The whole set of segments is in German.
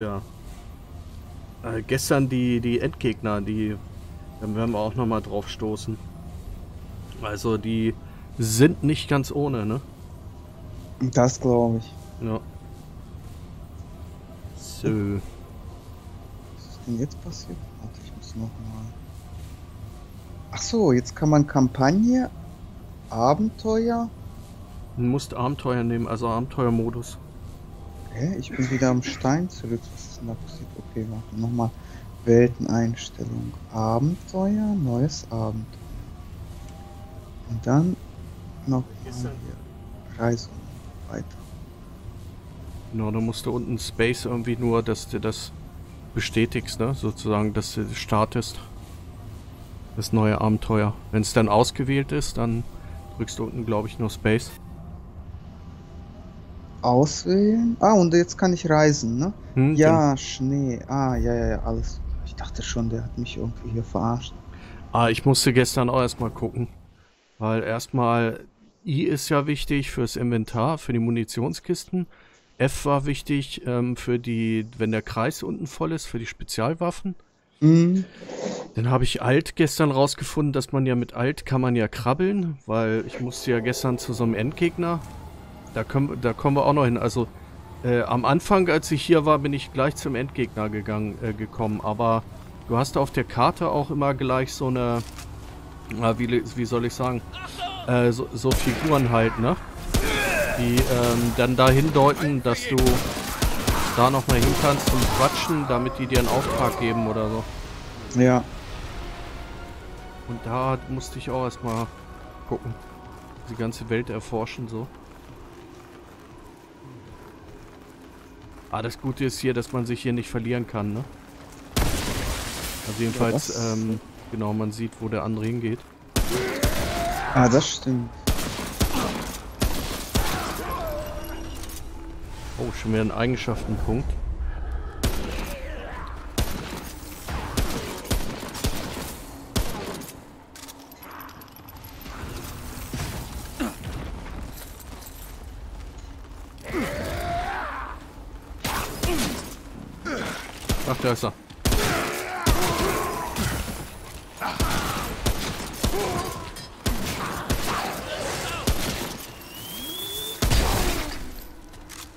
Ja. Äh, gestern die, die Endgegner, die da werden wir auch nochmal drauf stoßen. Also die sind nicht ganz ohne, ne? Das glaube ich. Ja. So. Was ist denn jetzt passiert? Warte, ich muss noch mal. Ach so, jetzt kann man Kampagne, Abenteuer. Du musst Abenteuer nehmen, also Abenteuermodus. Hä? Ich bin wieder am Stein zurück. Was ist denn da passiert? Okay, warte, nochmal. Welteneinstellung. Abenteuer, neues Abenteuer. Und dann noch hier. Reise weiter. Genau, da musst du unten Space irgendwie nur, dass du das bestätigst, ne? Sozusagen, dass du startest. Das neue Abenteuer. Wenn es dann ausgewählt ist, dann drückst du unten, glaube ich, nur Space. Auswählen. Ah, und jetzt kann ich reisen, ne? Hm, Ja, Schnee. Ah, ja, ja, ja, alles. Ich dachte schon, der hat mich irgendwie hier verarscht. Ah, ich musste gestern auch erstmal gucken. Weil erstmal I ist ja wichtig fürs Inventar, für die Munitionskisten. F war wichtig ähm, für die, wenn der Kreis unten voll ist, für die Spezialwaffen. Hm, Dann habe ich Alt gestern rausgefunden, dass man ja mit Alt kann man ja krabbeln, weil ich musste ja gestern zu so einem Endgegner. Da, können, da kommen wir auch noch hin. Also äh, am Anfang, als ich hier war, bin ich gleich zum Endgegner gegangen, äh, gekommen. Aber du hast auf der Karte auch immer gleich so eine, na, wie, wie soll ich sagen, äh, so, so Figuren halt, ne? Die ähm, dann dahin deuten, dass du da nochmal hin kannst zum Quatschen, damit die dir einen Auftrag geben oder so. ja. Und da musste ich auch erstmal gucken. Die ganze Welt erforschen so. Ah, das Gute ist hier, dass man sich hier nicht verlieren kann, ne? Also jedenfalls, was? ähm, genau, man sieht, wo der andere hingeht. Ah, das stimmt. Oh, schon wieder ein Eigenschaftenpunkt. Da ist er.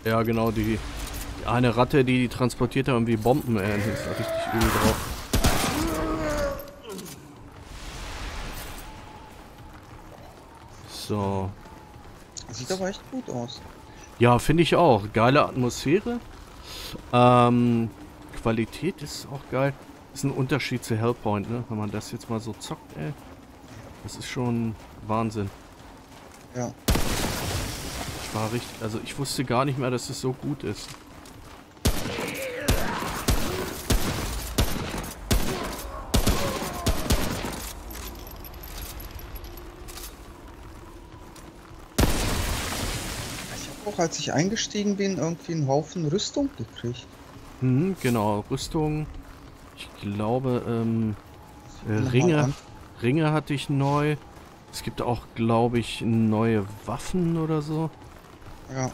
Ja, genau, die, die eine Ratte, die transportiert da irgendwie Bomben, ey, die ist richtig übel drauf. So. Sieht aber echt gut aus. Ja, finde ich auch. Geile Atmosphäre. Ähm, Qualität ist auch geil. Ist ein Unterschied zu Hellpoint, ne? Wenn man das jetzt mal so zockt, ey. Das ist schon Wahnsinn. Ja. Ich war richtig, also ich wusste gar nicht mehr, dass es so gut ist. Ich habe auch, als ich eingestiegen bin, irgendwie einen Haufen Rüstung gekriegt. Mhm, genau, Rüstung. Ich glaube, ähm, äh, Ringe. Ringe hatte ich neu. Es gibt auch, glaube ich, neue Waffen oder so. Ja.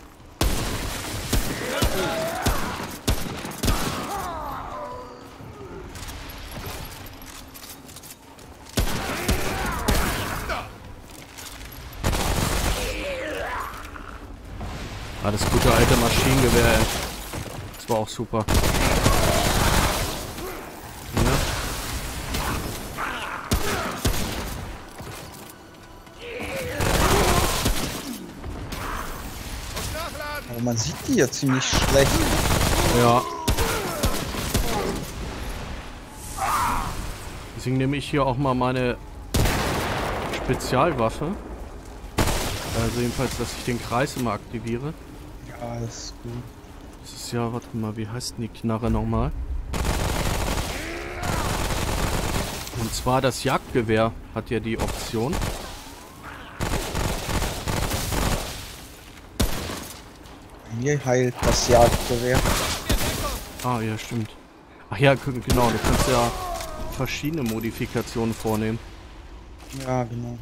Ah, das gute alte Maschinengewehr. Das war auch super. Ja. Aber man sieht die ja ziemlich schlecht. Ja. Deswegen nehme ich hier auch mal meine Spezialwaffe. Also jedenfalls, dass ich den Kreis immer aktiviere. Ja, das ist gut. Das ist ja, warte mal, wie heißt denn die Knarre nochmal? Und zwar das Jagdgewehr hat ja die Option. Mir heilt das Jagdgewehr. Ah, ja, stimmt. Ach ja, genau, du kannst ja verschiedene Modifikationen vornehmen. Ja, genau.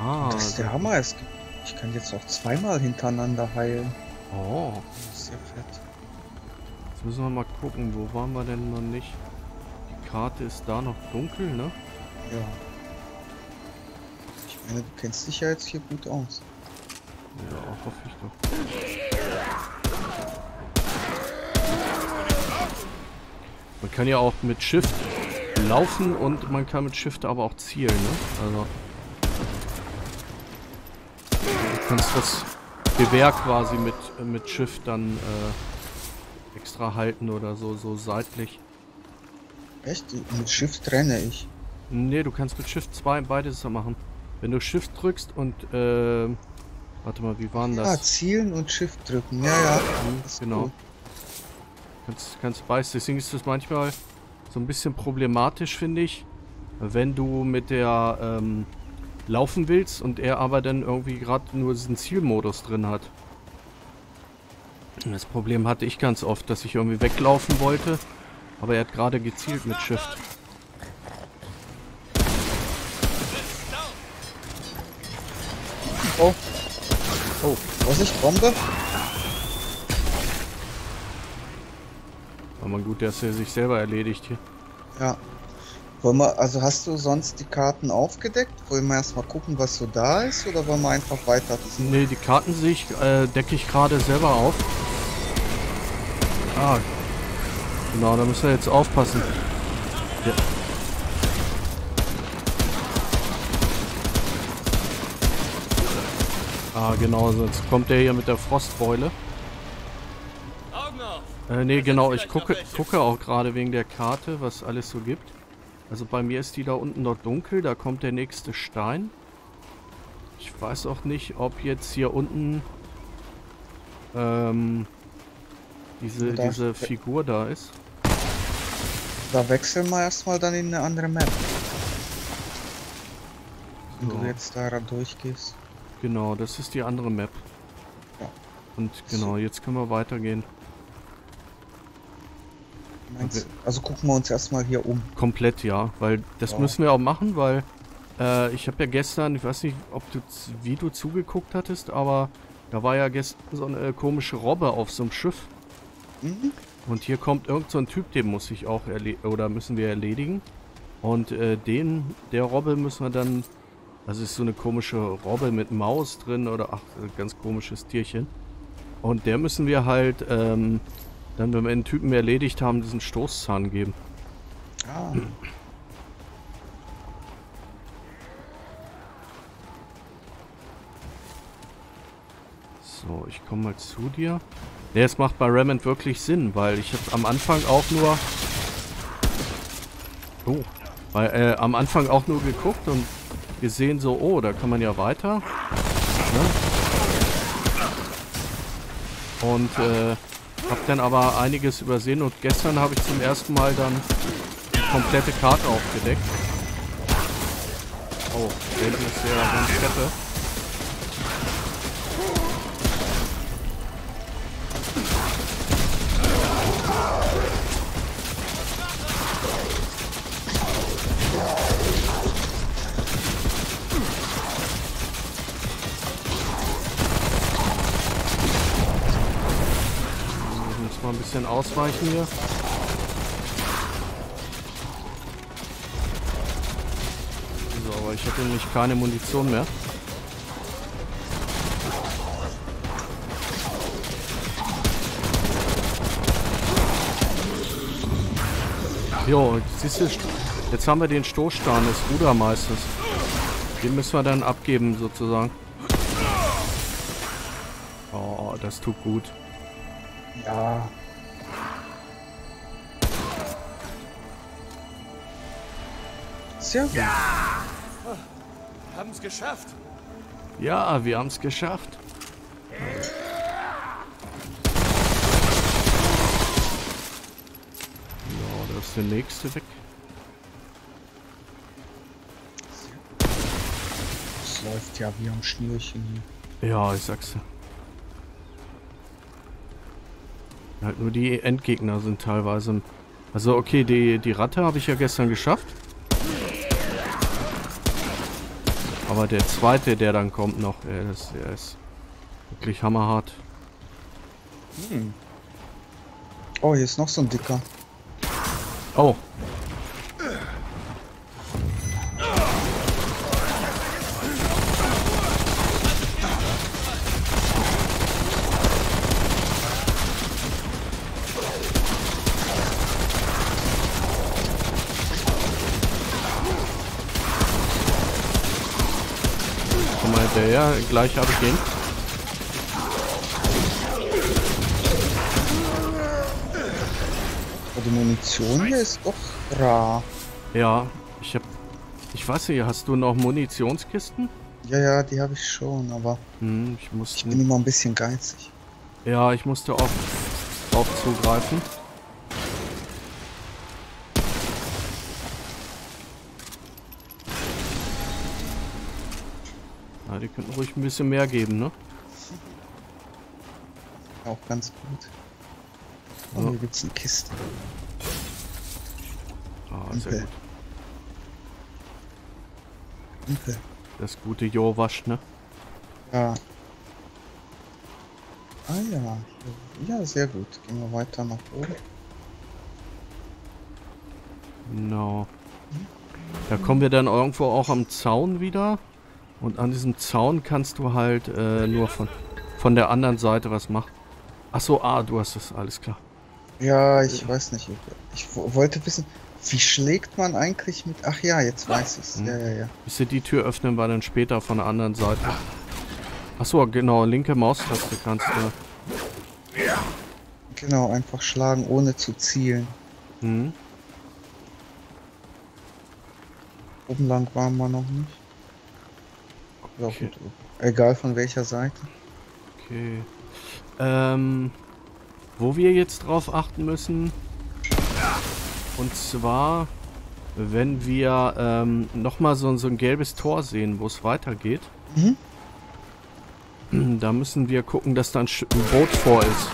Ah, das ist der Hammer. Es gibt, ich kann jetzt auch zweimal hintereinander heilen. Oh, Sehr fett. jetzt müssen wir mal gucken, wo waren wir denn noch nicht? Die Karte ist da noch dunkel, ne? Ja. Ich meine, du kennst dich ja jetzt hier gut aus. Ja, hoffe ich doch. Man kann ja auch mit Shift laufen und man kann mit Shift aber auch zielen, ne? Also. Du kannst das Gewehr quasi mit, mit Shift dann äh, extra halten oder so, so seitlich. Echt? Mit Shift trenne ich. Ne, du kannst mit Shift 2 beides machen. Wenn du Shift drückst und, äh, warte mal, wie waren Ja, das? zielen und Shift drücken. Ja, ja. Hm, ist genau. gut. Kannst, kannst beides. Deswegen ist es manchmal so ein bisschen problematisch, finde ich, wenn du mit der ähm, laufen willst und er aber dann irgendwie gerade nur diesen Zielmodus drin hat. Das Problem hatte ich ganz oft, dass ich irgendwie weglaufen wollte, aber er hat gerade gezielt mit Shift. Oh. Oh, Vorsicht, Bombe. Aber gut, der ist ja sich selber erledigt hier. Ja. Wollen wir, also hast du sonst die Karten aufgedeckt? Wollen wir erstmal gucken, was so da ist? Oder wollen wir einfach weiterziehen? Ne, die Karten sehe ich, äh, decke ich gerade selber auf. Ah. Genau, da müssen wir jetzt aufpassen. Ja. Ah, genau, sonst kommt der hier mit der Frostbeule. Äh, nee, genau, ich gucke, gucke auch gerade wegen der Karte, was alles so gibt. Also bei mir ist die da unten noch dunkel, da kommt der nächste Stein. Ich weiß auch nicht, ob jetzt hier unten ähm, diese, Da- diese Figur da ist. Da wechseln wir erstmal dann in eine andere Map. Wenn So. du jetzt da durchgehst. Genau, das ist die andere Map. Ja. Und genau, jetzt können wir weitergehen. Meinst, also gucken wir uns erstmal hier um. Komplett, ja. Weil das Ja. müssen wir auch machen, weil äh, ich habe ja gestern, ich weiß nicht, ob du wie du zugeguckt hattest, aber da war ja gestern so eine komische Robbe auf so einem Schiff. Mhm. Und hier kommt irgend so ein Typ, den muss ich auch erledigen, oder müssen wir erledigen. Und äh, den, der Robbe müssen wir dann, also ist so eine komische Robbe mit Maus drin oder ach, ein ganz komisches Tierchen. Und der müssen wir halt, ähm, dann, wenn wir den Typen erledigt haben, diesen Stoßzahn geben. Ah. So, ich komme mal zu dir. Ne, es macht bei Remnant wirklich Sinn, weil ich habe am Anfang auch nur... Oh. Weil, äh, am Anfang auch nur geguckt und gesehen so, oh, da kann man ja weiter. Ne? Und, äh, hab dann aber einiges übersehen und gestern habe ich zum ersten Mal dann die komplette Karte aufgedeckt. Oh, hinten ist der ganz fette. Mal ein bisschen ausweichen hier. So, aber ich habe nämlich keine Munition mehr. Jo, siehst du, jetzt haben wir den Stoßstern des Rudermeisters. Den müssen wir dann abgeben, sozusagen. Oh, das tut gut. Ja. Sehr gut. Haben es geschafft. Ja, wir haben es geschafft. Ja, da ist der nächste weg. Es läuft ja wie am Schnürchen hier. Ja, ich sag's dir. Halt nur die Endgegner sind teilweise... Also okay, die, die Ratte habe ich ja gestern geschafft. Aber der zweite, der dann kommt noch, ey, das, der ist wirklich hammerhart. Hm. Oh, hier ist noch so ein dicker. Oh. Hinterher, gleich habe ich. Aber die Munition hier ist doch rar. Ja, ich hab. Ich weiß nicht, hast du noch Munitionskisten? Ja, ja, die habe ich schon, aber Hm, ich muss. ich bin immer ein bisschen geizig. Ja, ich musste auch drauf zugreifen. Ja, die könnten ruhig ein bisschen mehr geben, ne? Auch ganz gut. Oh, Ja. hier gibt's eine Kiste. Ah, sehr Okay. gut. Okay. Das gute Jowasch, ne? Ja. Ah ja. Ja, sehr gut. Gehen wir weiter nach oben. Genau. Da kommen wir dann irgendwo auch am Zaun wieder. Und an diesem Zaun kannst du halt äh, nur von, von der anderen Seite was machen. Ach so, ah, du hast es, alles klar. Ja, ich weiß nicht. Ich wo- wollte wissen, wie schlägt man eigentlich mit. Ach ja, jetzt weiß ich's. Hm. Ja, ja, ja. Wir die Tür öffnen wir dann später von der anderen Seite. Ach so, genau, linke Maustaste kannst du. Genau, einfach schlagen, ohne zu zielen. Hm. Oben lang waren wir noch nicht. Ja, Okay. gut. Egal von welcher Seite. Okay. Ähm, wo wir jetzt drauf achten müssen. Und zwar, wenn wir ähm, nochmal so, so ein gelbes Tor sehen, wo es weitergeht. Mhm. Da müssen wir gucken, dass da ein, ein Boot vor ist.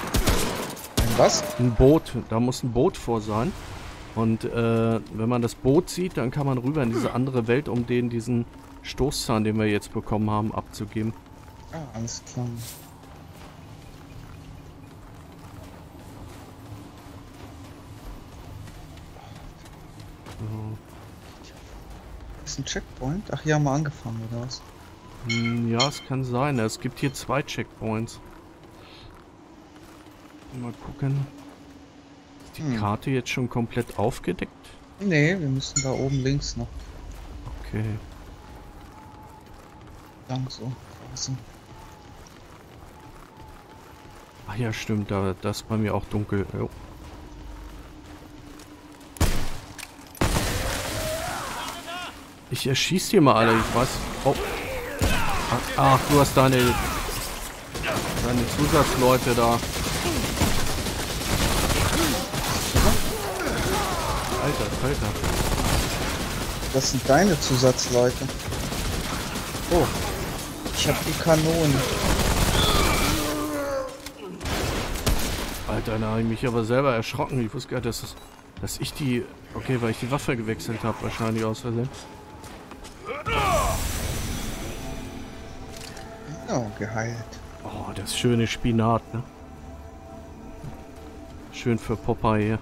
Ein was? Ein Boot, da muss ein Boot vor sein. Und äh, wenn man das Boot sieht, dann kann man rüber in diese andere Welt, um den diesen Stoßzahn, den wir jetzt bekommen haben, abzugeben. Ah, alles klar. Ist ein Checkpoint? Ach, hier haben wir angefangen, oder was? Hm, Ja, es kann sein. Es gibt hier zwei Checkpoints. Mal gucken. Ist die Hm. Karte jetzt schon komplett aufgedeckt? Nee, wir müssen da oben links noch Okay. Lang so. draußen. Ach ja, stimmt. Da, das ist bei mir auch dunkel. Jo. Ich erschieß die mal alle. Ich weiß. Oh. Ach, ach, du hast deine deine Zusatzleute da. Alter, Alter. Das sind deine Zusatzleute. Oh, Ich hab die Kanonen. Alter, da habe ich mich aber selber erschrocken. Ich wusste gar nicht, dass, das, dass ich die... Okay, weil ich die Waffe gewechselt habe, wahrscheinlich aus Versehen. Ja, geheilt. Oh, das schöne Spinat, ne? Schön für Popeye.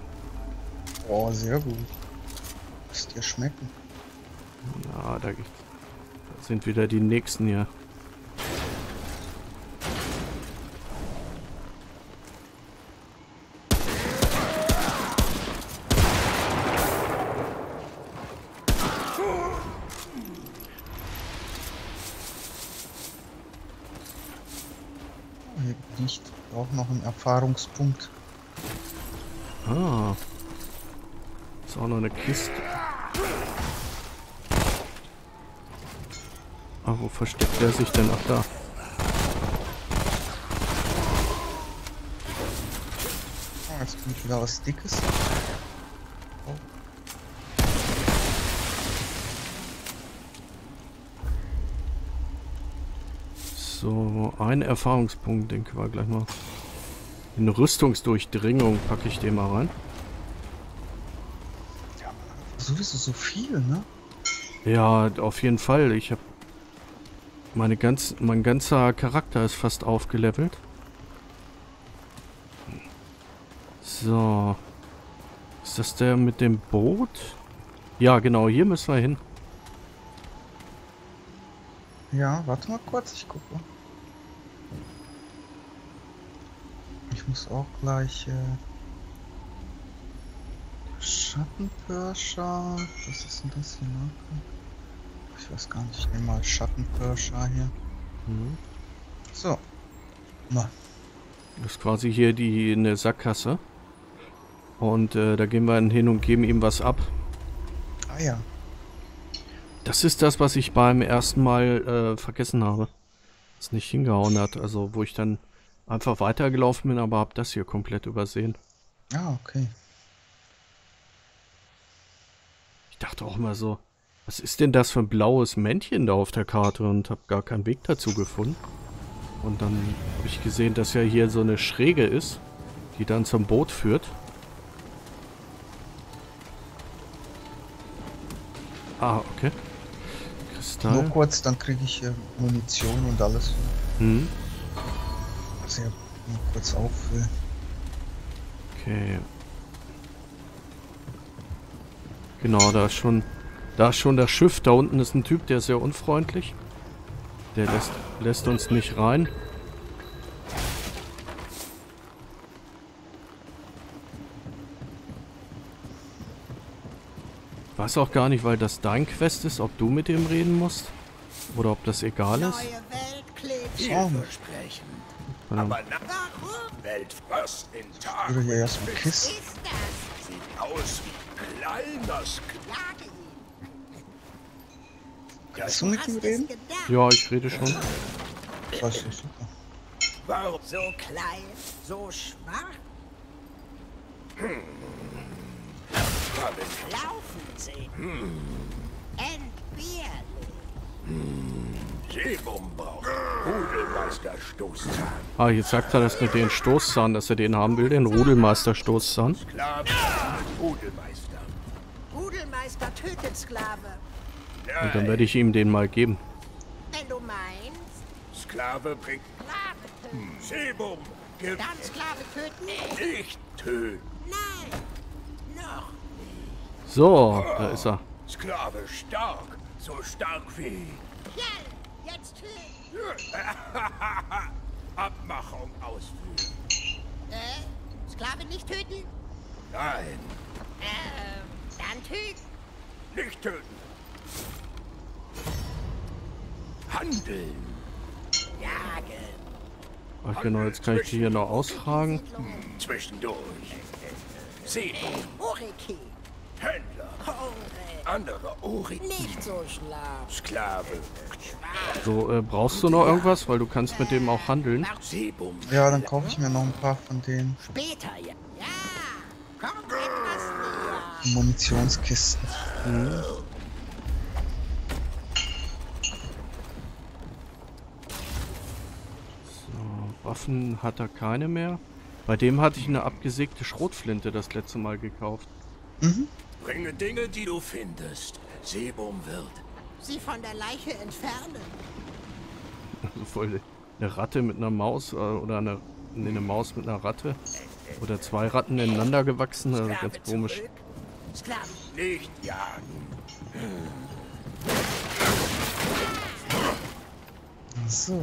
Oh, sehr gut. Muss dir schmecken. Ja, da, da sind wieder die nächsten hier. Oh, hier nicht. Auch noch ein Erfahrungspunkt. Ah. Ist auch noch eine Kiste. Ah, wo versteckt der sich denn? Ach, da. Oh, jetzt kommt wieder was Dickes. Oh. So, ein Erfahrungspunkt, denke wir gleich mal. Eine Rüstungsdurchdringung packe ich den mal rein. Sowieso so viel, ne? Ja, auf jeden Fall. Ich habe meine ganz, mein ganzer Charakter ist fast aufgelevelt. So. Ist das der mit dem Boot? Ja, genau, hier müssen wir hin. Ja, warte mal kurz, ich gucke. Ich muss auch gleich äh, Schattenpirscher. Was ist denn das hier? Ne? Ich weiß gar nicht. Ich nehme mal Schattenpirscher hier. Mhm. So. Na, Das ist quasi hier die eine Sackgasse. Und äh, da gehen wir hin und geben ihm was ab. ah ja. Das ist das, was ich beim ersten Mal äh, vergessen habe. Das nicht hingehauen hat. Also wo ich dann einfach weitergelaufen bin, aber hab das hier komplett übersehen. Ah, okay. Ich dachte auch immer so, was ist denn das für ein blaues Männchen da auf der Karte und habe gar keinen Weg dazu gefunden. Und dann habe ich gesehen, dass ja hier so eine Schräge ist, die dann zum Boot führt. Ah, okay. Nur Kristall. kurz, dann kriege ich hier Munition und alles. Hm, Sehr nur kurz auffüllen. okay. Genau, da ist schon, da ist schon das Schiff. Da unten ist ein Typ, der ist sehr unfreundlich. Der lässt, lässt uns nicht rein. Weiß auch gar nicht, weil das dein Quest ist, ob du mit dem reden musst. Oder ob das egal ist. Neue Welt klebt. Ähm, Aber na, Warum Welt was in Oder Tagen hier ist das? Sieht aus wie. Jage ihn. Kannst du mit ihm reden? ja, ich rede schon. Das ist super. Warum So klein, so schwach, haben laufen sie. Entbehrlich. Braucht Rudelmeister Stoßzahn. Ah, jetzt sagt er das mit den Stoßzahn, dass er den haben will, den Rudelmeister Stoßzahn. Sklave, Rudelmeister. Rudelmeister tötet Sklave. Und dann werde ich ihm den mal geben. Wenn du meinst, Sklave bringt Sklave töten. Sebum. Gibt Dann Sklave töten? nicht töten. Nein. Noch. So, da ist er. Sklave stark. So stark wie Ja, jetzt töten. Abmachung ausführen. Äh, Sklave nicht töten? Nein, Ähm, dann töten. nicht töten. Handeln. Jagen. Ach genau, jetzt kann ich die hier noch ausfragen. Zwischendurch. Sebum. Oriki. Händler. Andere Uri. Nicht so schlapp. Sklave. So, äh, brauchst du noch irgendwas? Weil du kannst mit dem auch handeln. Ja, dann kaufe ich mir noch ein paar von den Später, ja. Ja. Komm etwas näher. Munitionskisten. So, Waffen hat er keine mehr. Bei dem hatte ich eine abgesägte Schrotflinte das letzte Mal gekauft. Mhm. Bringe Dinge, die du findest. Sebum wird. Sie von der Leiche entfernen. Voll eine Ratte mit einer Maus äh, oder eine, nee, eine Maus mit einer Ratte. Oder zwei Ratten ineinander gewachsen. Also ganz komisch. zurück. Sklave. Nicht jagen. So.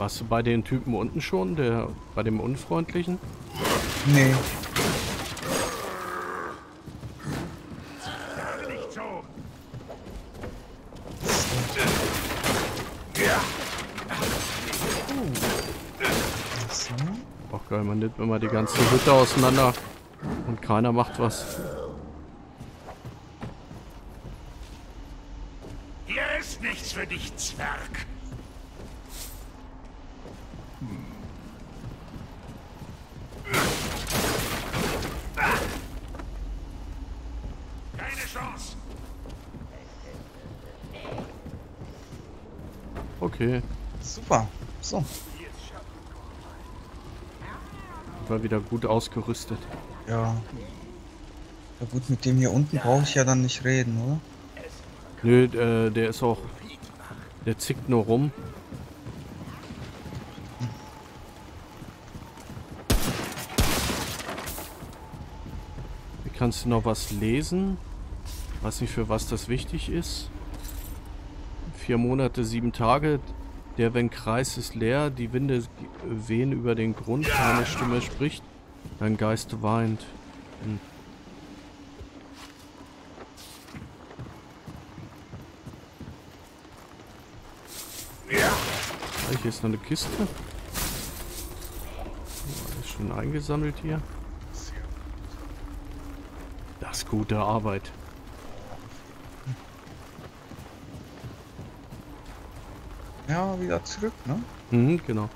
Warst du bei den Typen unten schon? Der, bei dem Unfreundlichen? Nee. Geil, man nimmt immer die ganze Hütte auseinander und keiner macht was. Hier ist nichts für dich, Zwerg. Keine Chance. Okay, Super. So. War wieder gut ausgerüstet. Ja. Ja gut, mit dem hier unten brauche ich ja dann nicht reden, oder? Nö, äh, der ist auch. Der zickt nur rum. Hier kannst du noch was lesen. Weiß nicht, für was das wichtig ist. Vier Monate, sieben Tage. Der, wenn Kreis ist leer, die Winde wehen über den Grund, keine Stimme spricht, dein Geist weint. Hm. Ah, Hier ist noch eine Kiste. Oh, alles schön eingesammelt hier. Das ist gute Arbeit. Ja, wieder zurück, ne? Mhm, genau.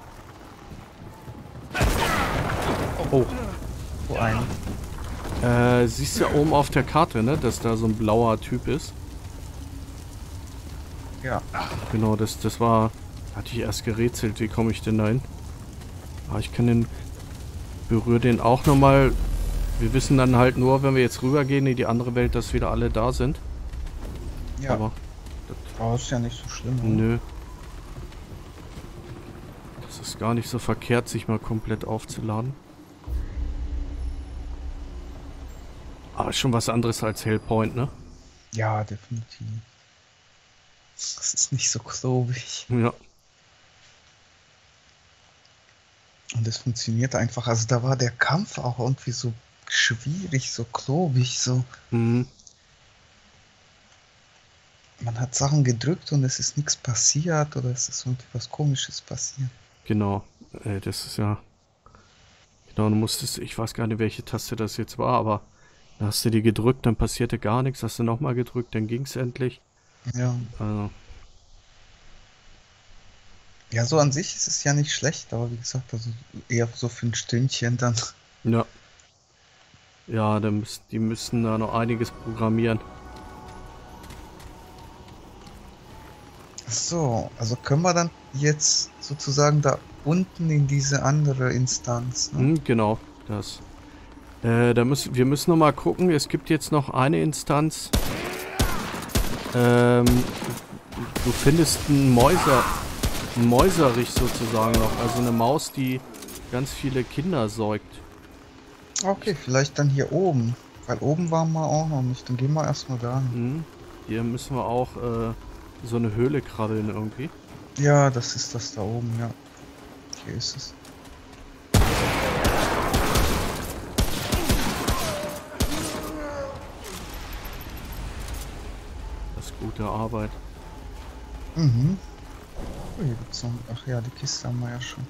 Oh, Wo ein? äh, siehst du ja oben auf der Karte, ne, dass da so ein blauer Typ ist. Ja. Genau, das, das war, hatte ich erst gerätselt, wie komme ich denn dahin? Aber ich kann den, berühre den auch nochmal. Wir wissen dann halt nur, wenn wir jetzt rübergehen in die andere Welt, dass wieder alle da sind. Ja. Aber, Aber ist ja nicht so schlimm. oder? nö. Das ist gar nicht so verkehrt, sich mal komplett aufzuladen. Aber ist schon was anderes als Hellpoint, ne? Ja, definitiv. Das ist nicht so klobig. Ja. Und es funktioniert einfach. Also da war der Kampf auch irgendwie so schwierig, so klobig, so. Mhm. Man hat Sachen gedrückt und es ist nichts passiert oder es ist irgendwie was komisches passiert. Genau, äh, das ist ja. Genau, du musstest, ich weiß gar nicht, welche Taste das jetzt war, aber da hast du die gedrückt, dann passierte gar nichts, hast du nochmal gedrückt, dann ging's endlich. Ja. Also, Ja, so an sich ist es ja nicht schlecht, aber wie gesagt, also eher so für ein Stündchen dann. ja. Ja, dann müssen, die müssen da noch einiges programmieren. So, also können wir dann jetzt sozusagen da unten in diese andere Instanz. Ne? Hm, genau, das. Äh, da müssen, wir müssen noch mal gucken, es gibt jetzt noch eine Instanz. Ähm, du findest einen Mäuser, einen Mäuserich sozusagen noch, also eine Maus, die ganz viele Kinder säugt. Okay, vielleicht dann hier oben. Weil oben waren wir auch noch nicht. Dann gehen wir erstmal da hin. Hm. Hier müssen wir auch äh, so eine Höhle krabbeln irgendwie. Ja, das ist das da oben, ja. Hier ist es. Das ist gute Arbeit. Mhm. Oh, hier gibt's noch. Ach ja, die Kiste haben wir ja schon.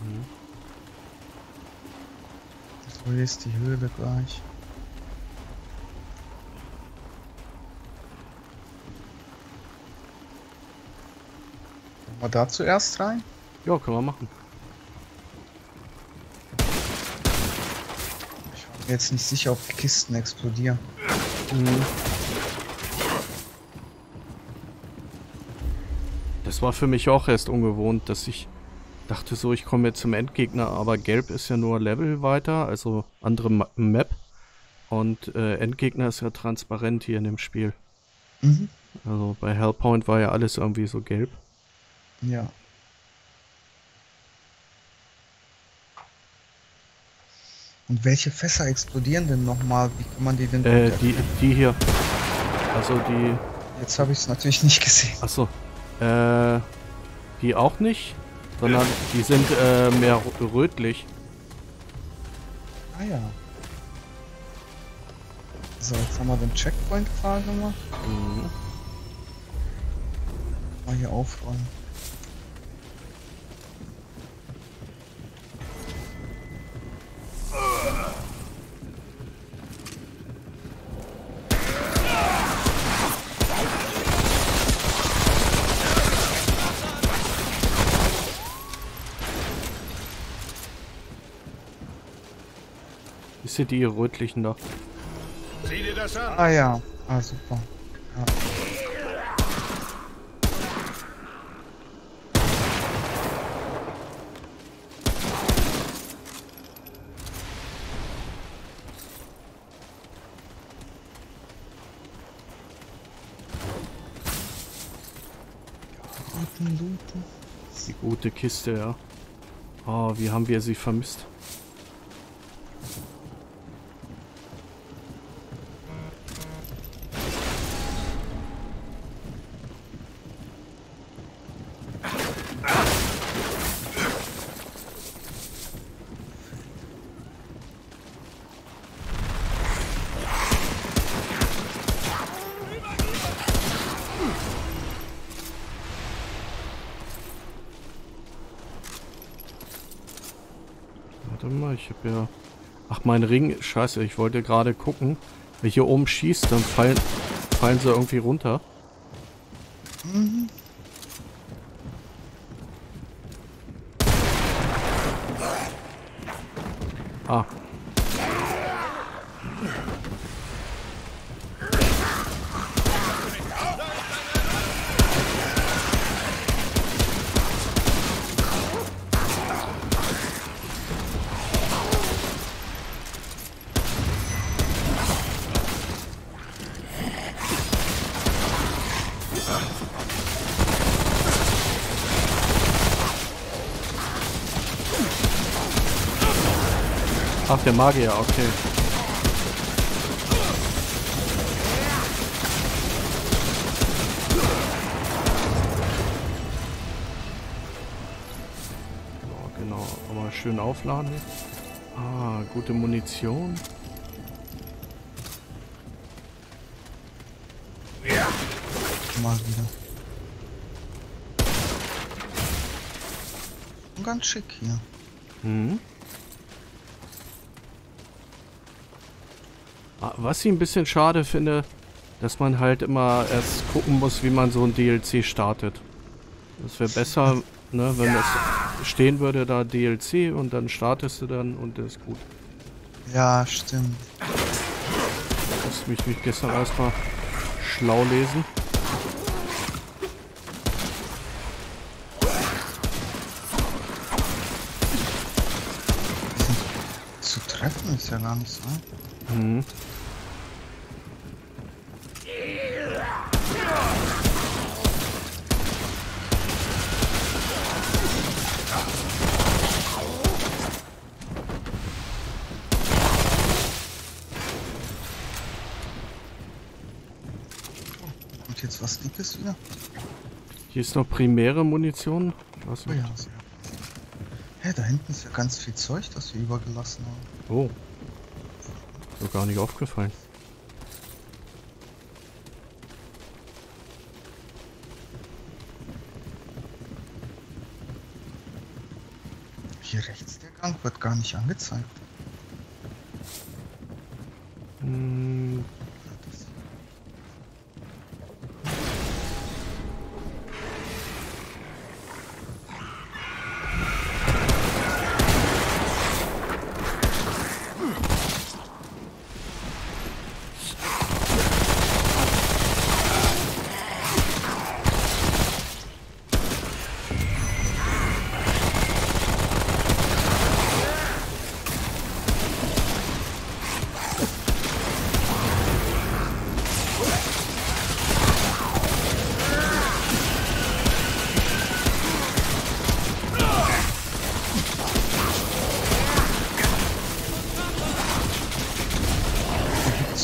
Mhm. So, hier ist die Höhle gleich. Wollen wir da zuerst rein? Ja, können wir machen. Ich war mir jetzt nicht sicher, ob die Kisten explodieren. Mhm. Das war für mich auch erst ungewohnt, dass ich dachte so, ich komme jetzt zum Endgegner, aber gelb ist ja nur Level weiter, also andere Ma Map. Und äh, Endgegner ist ja transparent hier in dem Spiel. Mhm. Also bei Hellpoint war ja alles irgendwie so gelb. Ja. Und welche Fässer explodieren denn nochmal? Wie kann man die denn... Äh, die, die hier. Also die, Jetzt habe ich es natürlich nicht gesehen. achso, äh, die auch nicht, sondern die sind äh, mehr rötlich. Ah ja. So, jetzt haben wir den Checkpoint klar gemacht. Mhm. Mal hier aufräumen. City, ihr Rötlichen da. Sieh dir das an! Ah ja, ah super. Ja. Die gute Kiste, ja. Oh, wie haben wir sie vermisst. Mein Ring... Scheiße, ich wollte gerade gucken. Wenn ich hier oben schießt, dann fallen, fallen sie irgendwie runter. Der Magier, okay. So, genau, aber schön aufladen. Ah, gute Munition. Mal wieder. Ganz schick hier. Mhm. Was ich ein bisschen schade finde, dass man halt immer erst gucken muss, wie man so ein DLC startet. Das wäre besser, ne, wenn das stehen würde, da DLC und dann startest du dann und das ist gut. Ja, stimmt. Muss mich, mich gestern erstmal schlau lesen. Zu treffen ist ja gar nicht so. Mhm. Und jetzt was Dickes wieder? Hier ist noch primäre Munition. Weiß Oh ja, sehr. Hä, da hinten ist ja ganz viel Zeug, das wir übergelassen haben. Oh. So gar nicht aufgefallen. Hier rechts der Gang wird gar nicht angezeigt. Hm,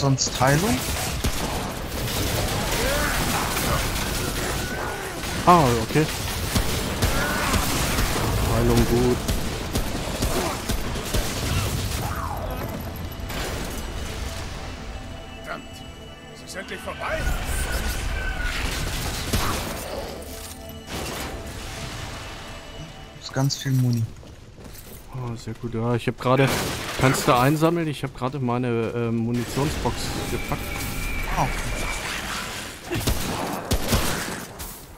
sonst Heilung? Ah, okay. Heilung gut. Verdammt. Es ist endlich vorbei. Ist ganz viel Muni. Oh, sehr gut. Ja, ich habe gerade... Kannst du einsammeln? Ich habe gerade meine äh, Munitionsbox gepackt. Ah,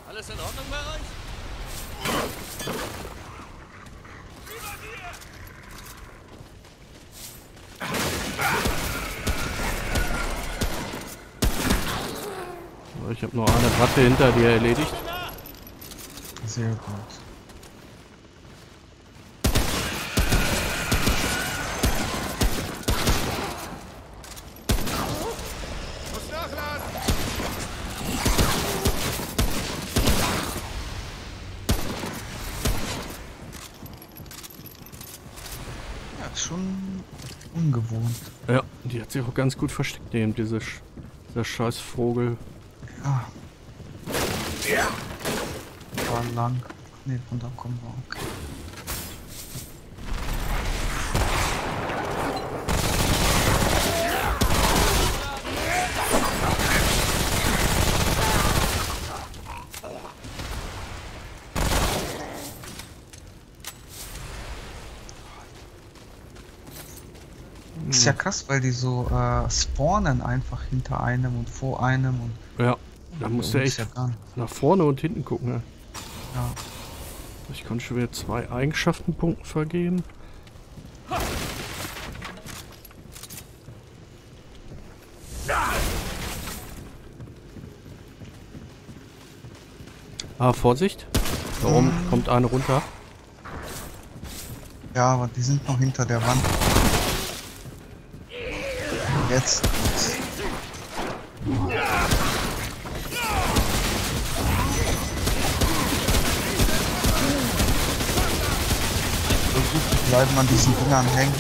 Alles in Ordnung bei euch? So, Ich habe noch eine Ratte hinter dir erledigt. sehr gut. Sich auch ganz gut versteckt neben diese, Sch- dieser scheiß Vogel. Ja. War lang. Ne, von da kommen wir. Okay. Krass, weil die so äh, spawnen einfach hinter einem und vor einem und Ja, da musst du echt ja nach vorne und hinten gucken. Ne? Ja. Ich kann schon wieder zwei Eigenschaftenpunkten vergeben. Ah, Vorsicht. Da oben kommt eine runter. ja, aber die sind noch hinter der Wand. Jetzt. Die bleiben an diesen Dingern hängen.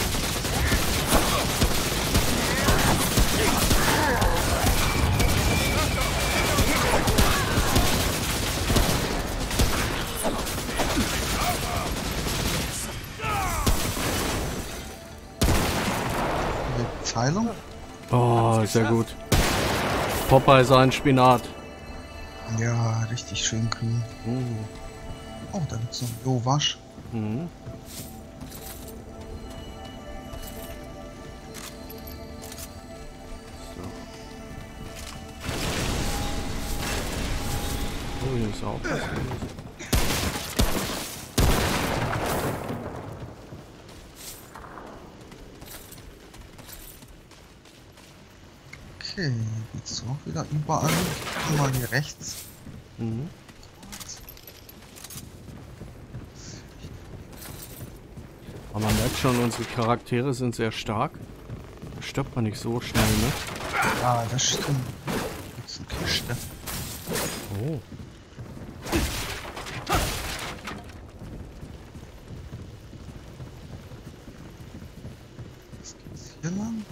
Heilung? Oh, sehr gut. Popeye sein Spinat. Ja, richtig schön grün. Mhm. Oh, da gibt's noch Jo Wasch. Mhm. So. Oh, hier ist auch was. Okay, geht's auch wieder überall. Guck mal hier rechts. Mhm. Aber man merkt schon, unsere Charaktere sind sehr stark. Da stirbt man nicht so schnell, ne? Ah, das stimmt. Gibt's eine Kiste. Oh. Was geht's hier lang?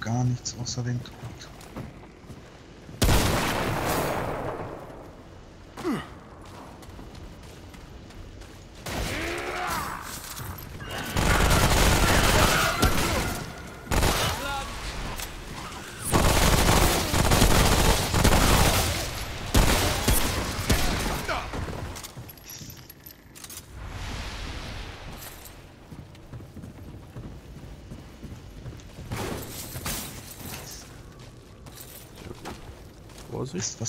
Gar nichts außer den Tod. Vorsicht. Ist was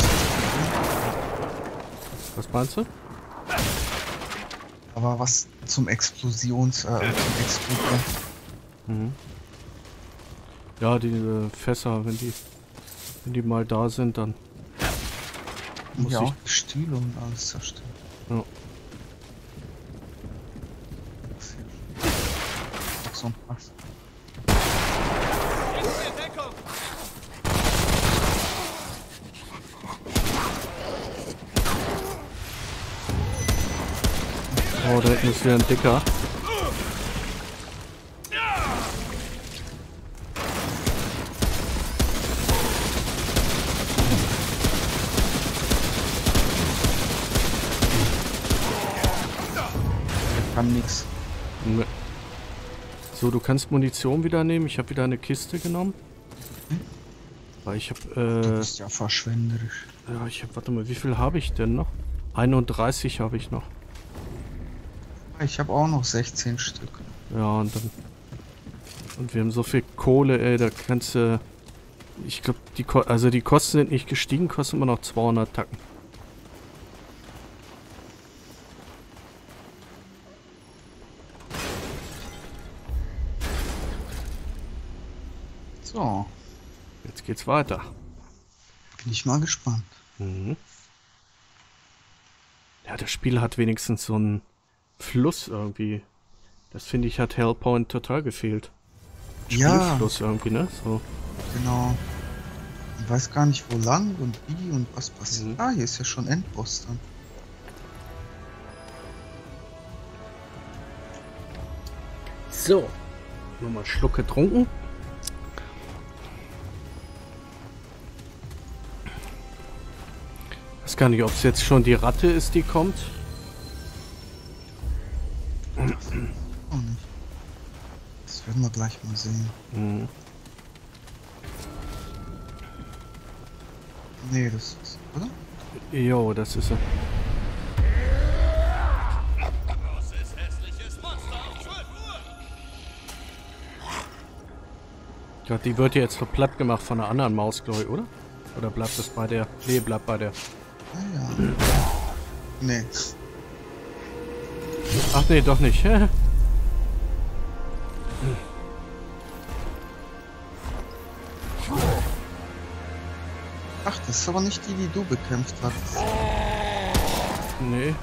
Was meinst du? Aber was zum Explosions, äh, zum Explodieren. Mhm. Ja, diese Fässer, wenn die, wenn die mal da sind, dann muss Ja, ich die und alles zerstört. Ja. Ach so ein Pass. Hinten ist wieder ein Dicker. Der kann nix. Ne. So, du kannst Munition wieder nehmen. Ich habe wieder eine Kiste genommen. Weil ich Du habe, bist ja verschwenderisch. äh, ja, ich habe, warte mal, wie viel habe ich denn noch? 31 habe ich noch. Ich habe auch noch 16 Stück. Ja, und dann. Und wir haben so viel Kohle, ey, da kannst du. Ich glaube, die, Ko also die Kosten sind nicht gestiegen, kosten immer noch 200 Tacken. So, Jetzt geht's weiter. bin ich mal gespannt. Mhm. Ja, das Spiel hat wenigstens so einen Fluss irgendwie. Das finde ich hat Hellpoint total gefehlt. Ja, Spielfluss irgendwie, ne? So. genau. Ich weiß gar nicht, wo lang und wie und was passiert. Mhm. Ah, hier ist ja schon Endboss dann. So. Nochmal einen Schluck getrunken. Ich weiß gar nicht, ob es jetzt schon die Ratte ist, die kommt. Werden wir gleich mal sehen. Mhm. Nee, das ist. Oder? Jo, das ist er. Die wird jetzt platt gemacht von einer anderen Maus, glaube ich, oder? Oder bleibt das bei der? Nee, bleibt bei der. Ah ja. Nee. Ach nee, doch nicht. ist aber nicht die, die du bekämpft hast. nee.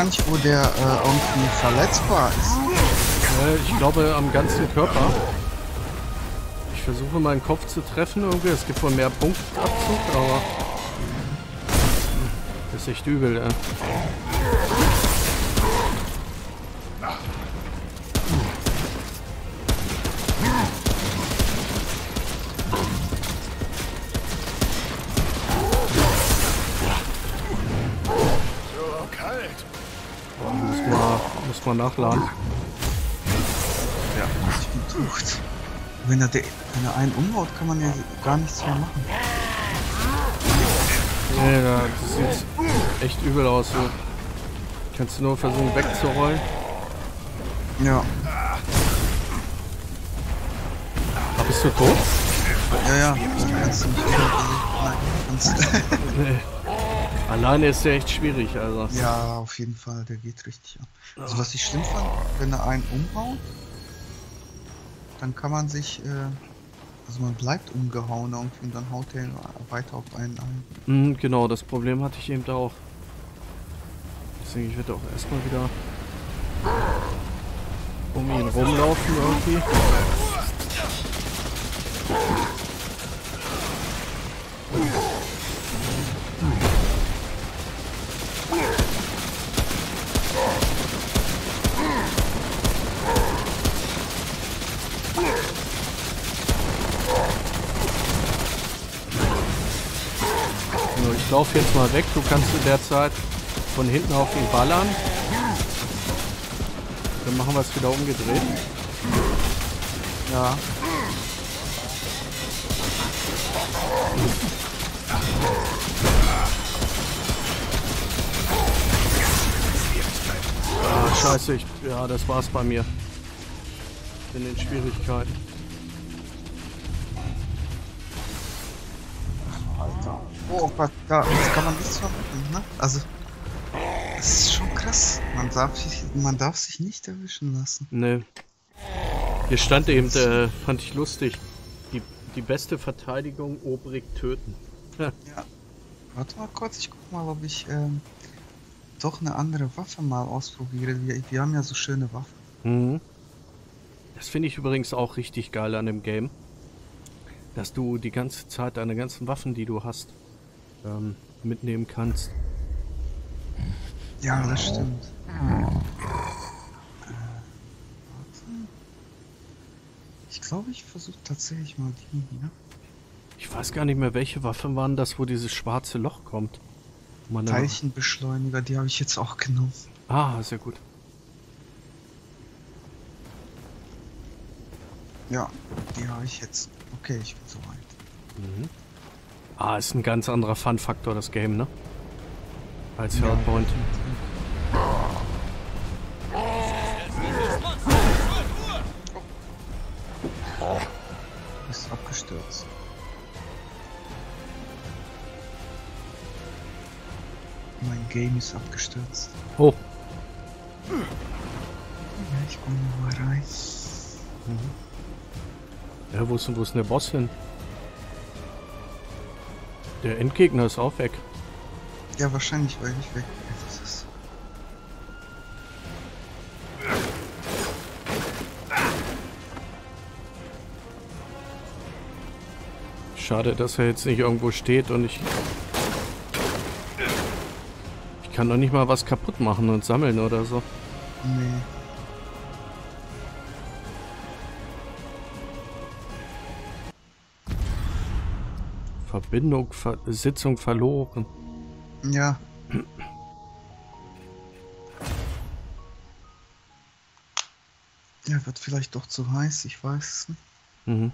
Gar nicht, wo der äh, irgendwie verletzbar ist. Äh, ich glaube am ganzen Körper. Ich versuche meinen Kopf zu treffen irgendwie. Es gibt wohl mehr Punktabzug, aber... Das ist echt übel, ey. Nachladen. Ja, ich bin tot. Wenn er, de, wenn er einen umhaut, kann man ja gar nichts mehr machen. Nee, da, das sieht echt übel aus. So. Kannst du nur versuchen wegzurollen. Ja. Ah, bist du tot? Ja, ja. Kannst du nicht Nein, kannst Nee. Alleine ist der echt schwierig, also. Ja, auf jeden Fall, der geht richtig ab. Also was ich schlimm fand, wenn er einen umhaut, dann kann man sich, äh, also man bleibt umgehauen irgendwie und dann haut er weiter auf einen ein. Mhm, genau, das Problem hatte ich eben auch. Deswegen, ich werde auch erstmal wieder um ihn rumlaufen irgendwie. Laufe jetzt mal weg. Du kannst in der Zeit von hinten auf ihn ballern. Dann machen wir es wieder umgedreht. Ja. Ah, scheiße, ich, ja, das war's bei mir. In Schwierigkeiten. Oh Gott, da das kann man nichts verwenden, ne? Also, das ist schon krass. Man darf sich, man darf sich nicht erwischen lassen. Ne. Hier stand eben, äh, fand ich lustig. Die, die beste Verteidigung, Obrig töten. Ja. Warte mal kurz, ich guck mal, ob ich ähm, doch eine andere Waffe mal ausprobiere. Wir, wir haben ja so schöne Waffen. Mhm. Das finde ich übrigens auch richtig geil an dem Game. Dass du die ganze Zeit deine ganzen Waffen, die du hast, ähm, mitnehmen kannst. Ja, das stimmt. Äh. Ich glaube, ich versuche tatsächlich mal die hier. Ich weiß gar nicht mehr, welche Waffe waren das, wo dieses schwarze Loch kommt. Dann- Teilchenbeschleuniger, die habe ich jetzt auch genommen. Ah, sehr gut. Ja, die habe ich jetzt. Okay, ich bin soweit. Mhm. Ah, ist ein ganz anderer Fun-Faktor, das Game, ne? Als ja, Hellpoint. Ist abgestürzt. Mein Game ist abgestürzt. Oh. Ja, ich komme mal rein. Mhm. Ja, wo ist denn, wo ist denn der Boss hin? Der Endgegner ist auch weg. Ja, wahrscheinlich, weil ich weg Das ist Schade, dass er jetzt nicht irgendwo steht und ich... Ich kann doch nicht mal was kaputt machen und sammeln oder so. Nee. Verbindung, Ver Sitzung verloren. Ja. Ja, wird vielleicht doch zu heiß, ich weiß es nicht. Mhm.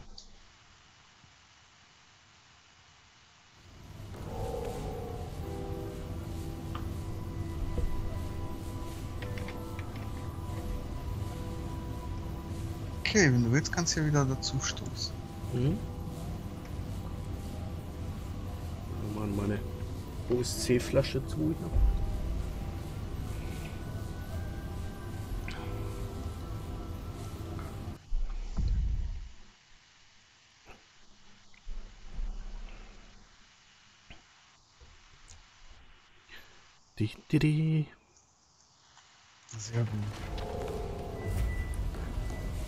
Okay, wenn du willst, kannst du ja wieder dazu stoßen. Mhm. Mal meine OSC-Flasche zu. hier. Di, di, di. Sehr gut.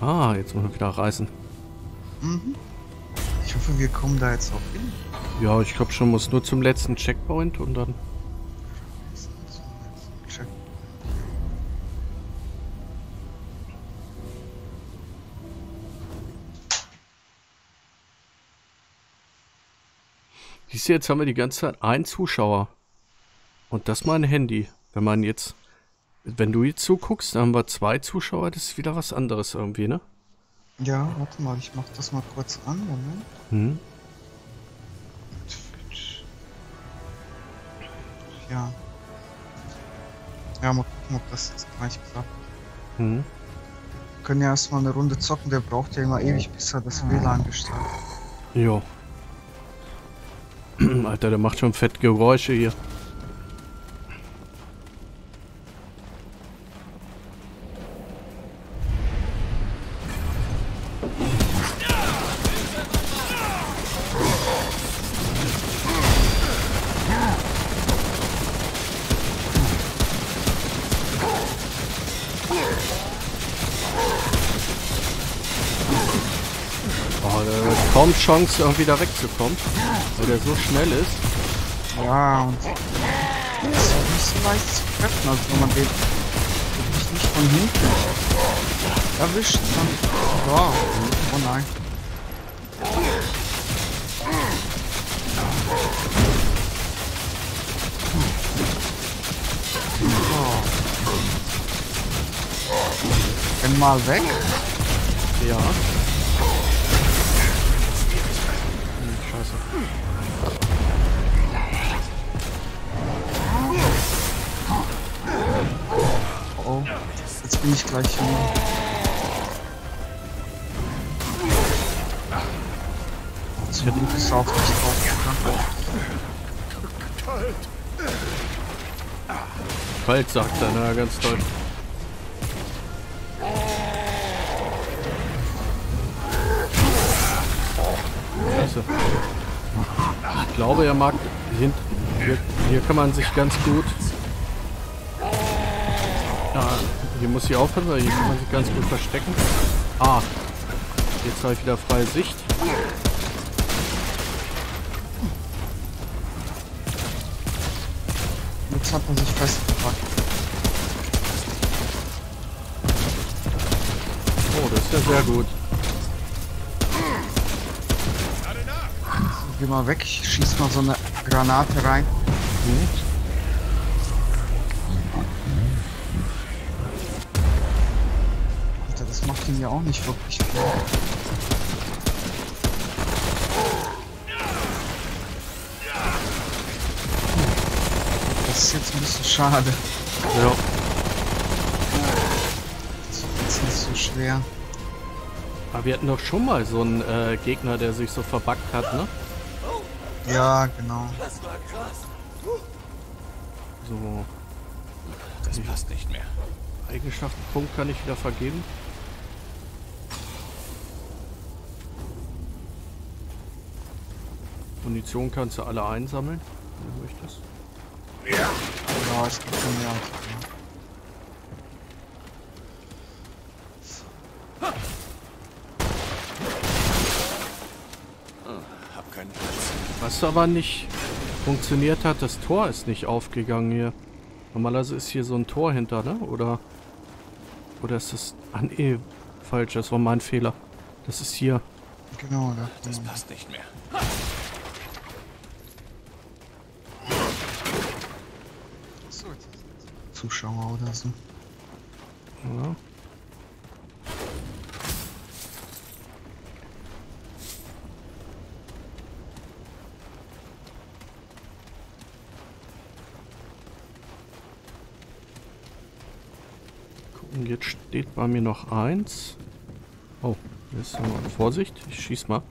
Ah, jetzt müssen wir wieder reisen. Mhm. Ich hoffe, wir kommen da jetzt auch hin. Ja, ich glaube schon, muss nur zum letzten Checkpoint und dann. Siehst du, jetzt haben wir die ganze Zeit einen Zuschauer. Und das mal ein Handy. Wenn man jetzt. Wenn du jetzt zuguckst, dann haben wir zwei Zuschauer, das ist wieder was anderes irgendwie, ne? Ja, warte mal, ich mach das mal kurz an, Moment. Hm. Ja. Ja, mal gucken, ob das jetzt gleich klappt. Hm. Wir können ja erstmal eine Runde zocken, der braucht ja immer ewig, bis er das WLAN gestartet hat. Jo. Alter, der macht schon fett Geräusche hier. Chance, irgendwie da wegzukommen. Weil der so schnell ist. Ja, und das ist nicht so leicht zu treffen, also wenn man den wirklich nicht von hinten erwischt, dann... Ja, oh nein. Mal weg. Ja. Gleich hier. Zum Glück ist er auf mich draufgegangen. Kalt. Kalt, sagt er, na ganz toll. Scheiße. Ich glaube, er mag hint hier, hier kann man sich ganz gut. Hier muss ich aufpassen, weil hier kann man sich ganz gut verstecken. Ah, jetzt habe ich wieder freie Sicht. Jetzt hat man sich festgepackt. Oh, das ist ja sehr gut. Geh mal weg, ich schieß mal so eine Granate rein. Alter, ja auch nicht wirklich viel. Das ist jetzt ein bisschen schade. Ja. Das ist jetzt nicht so schwer. Aber wir hatten doch schon mal so einen äh, Gegner, der sich so verbackt hat, ne? Ja, genau. Das war krass. So, Das passt nicht mehr. Eigenschaftenpunkt kann ich wieder vergeben. Munition kannst du alle einsammeln, wenn du möchtest. Ja, es gibt schon mehr. Platz. Was aber nicht funktioniert hat, das Tor ist nicht aufgegangen hier. Normalerweise ist hier so ein Tor hinter, ne? Oder oder ist das... Ah nee, falsch, das war mein Fehler. Das ist hier. Genau, da. Das passt nicht mehr. So, jetzt ist es Zuschauer oder so. Ja. Gucken, jetzt steht bei mir noch eins. Oh, jetzt Vorsicht, ich schieß mal.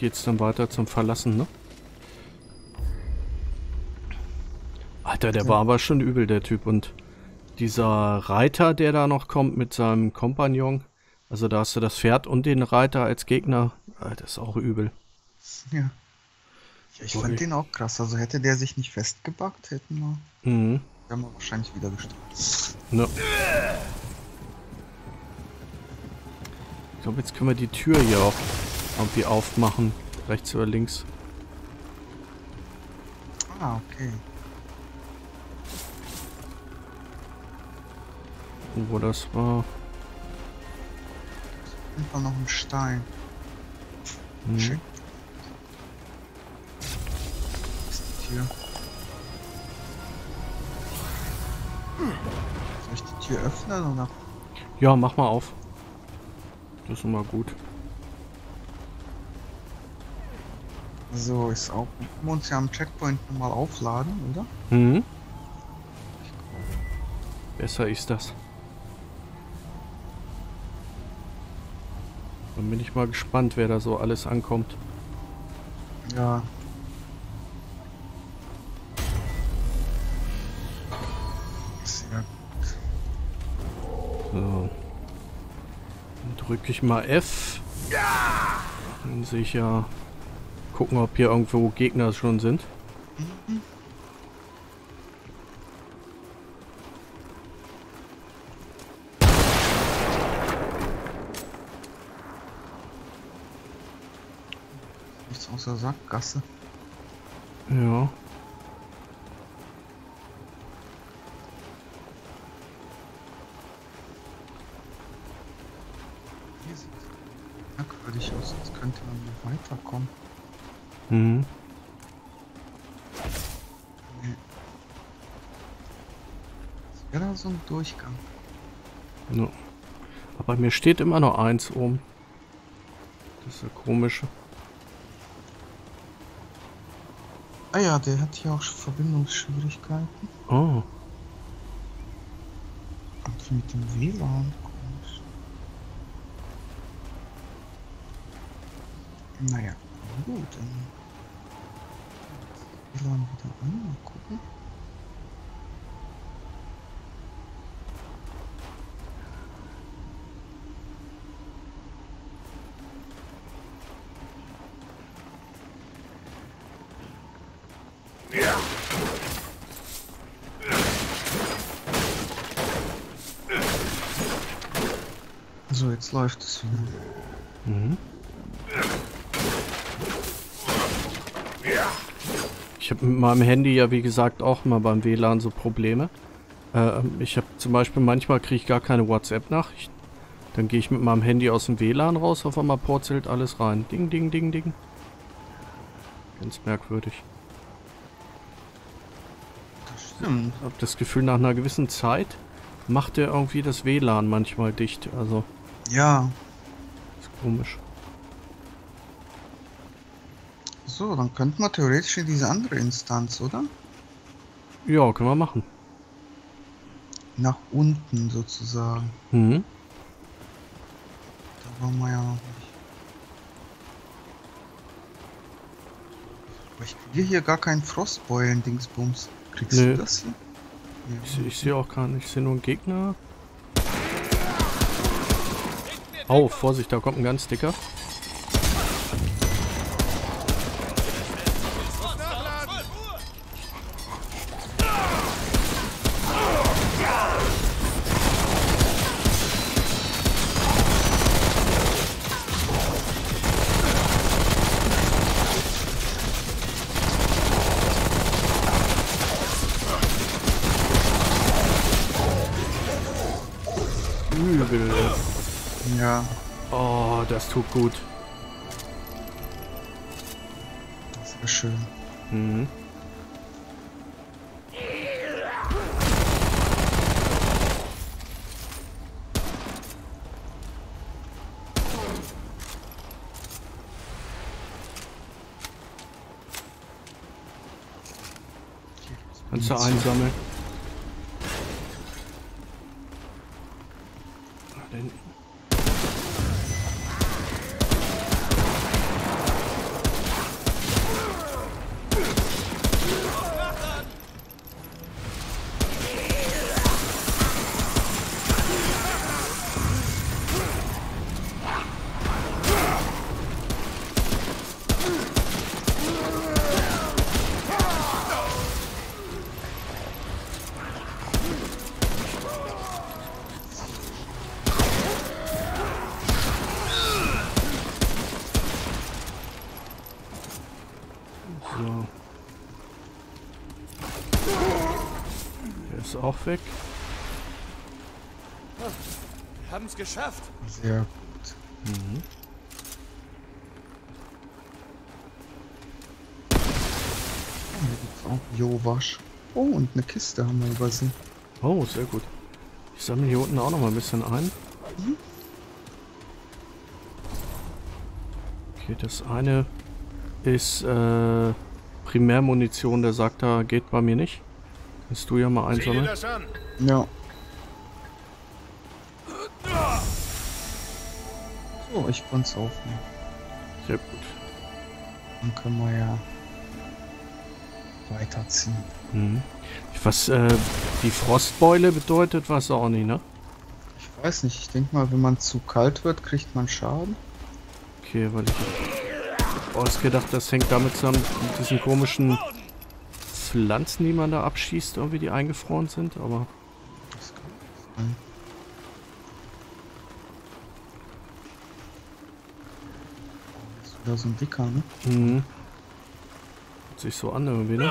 Geht's dann weiter zum Verlassen, ne? Alter, der war aber schon übel, der Typ. Und dieser Reiter, der da noch kommt mit seinem Kompagnon, also da hast du das Pferd und den Reiter als Gegner, ah, das ist auch übel. Ja. ja ich Ui. fand den auch krass. Also hätte der sich nicht festgebackt, hätten wir, Mhm. wären wir wahrscheinlich wieder gestorben. Ne. Ich glaube, jetzt können wir die Tür hier auch irgendwie aufmachen. Rechts oder links. Ah, okay. Wo das war. Einfach noch ein Stein. Mhm. Schick. Was ist die Tür? Soll ich die Tür öffnen oder? Ja, mach mal auf. Das ist immer gut. So, ist auch. Können wir uns ja am Checkpoint nochmal aufladen, oder? Mhm. Besser ist das. Dann bin ich mal gespannt, wer da so alles ankommt. Ja. Sehr So. Dann drücke ich mal F. Dann sehe ich ja gucken, ob hier irgendwo Gegner schon sind. nichts außer Sackgasse. Ja. Mir steht immer noch eins oben. Das ist ja komisch. Ah ja, der hat hier auch Verbindungsschwierigkeiten. Oh. Und mit dem WLAN. Komisch. Naja, gut, dann. WLAN wieder an, Mhm. Ich habe mit meinem Handy ja wie gesagt auch mal beim WLAN so Probleme. Ähm, ich habe zum Beispiel manchmal kriege ich gar keine WhatsApp-Nachrichten. Dann gehe ich mit meinem Handy aus dem WLAN raus, auf einmal purzelt alles rein. Ding, ding, ding, ding. Ganz merkwürdig. Das stimmt. Ich habe das Gefühl, nach einer gewissen Zeit macht er irgendwie das WLAN manchmal dicht. Also, Ja, komisch. So, dann könnten wir theoretisch in diese andere Instanz, oder? Ja, können wir machen. Nach unten sozusagen. Mhm. Da waren wir ja noch nicht. Aber ich kriege hier gar keinen Frostbeulen-Dingsbums. Kriegst Nö. du das hier? Ich, seh- ich sehe auch gar nicht. Ich sehe nur einen Gegner. Oh, Vorsicht, da kommt ein ganz dicker. Tut gut. wäre schön. Mhm. Kannst du einsammeln. Ist auch weg. Wir haben es geschafft. Sehr gut. Mhm. Auch Jowasch. Oh, und eine Kiste haben wir übersehen. Oh, sehr gut. Ich sammle hier unten auch noch mal ein bisschen ein. Okay, das eine ist äh, Primärmunition, der sagt, da geht bei mir nicht. Kannst du ja mal einsammeln. Ja. So, ich konnte es aufnehmen. Sehr gut. Dann können wir ja weiterziehen. Mhm. Was äh, die Frostbeule bedeutet, weiß du auch nicht, ne? Ich weiß nicht, ich denke mal, wenn man zu kalt wird, kriegt man Schaden. Okay, weil ich ausgedacht, das hängt damit zusammen mit diesen komischen Pflanzen, die man da abschießt, irgendwie die eingefroren sind, aber Das kann sein. Das ist wieder so ein dicker, ne? Mhm. Hört sich so an irgendwie, ne?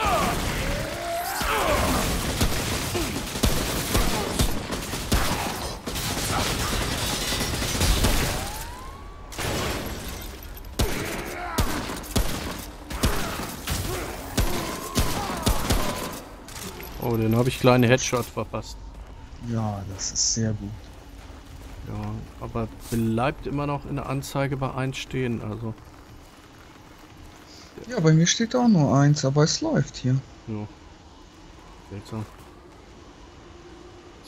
Den habe ich kleine Headshot verpasst. Ja, das ist sehr gut. Ja, aber bleibt immer noch in der Anzeige bei 1 stehen, also. Ja, bei mir steht auch nur eins, aber es läuft hier. Ja. Seltsam.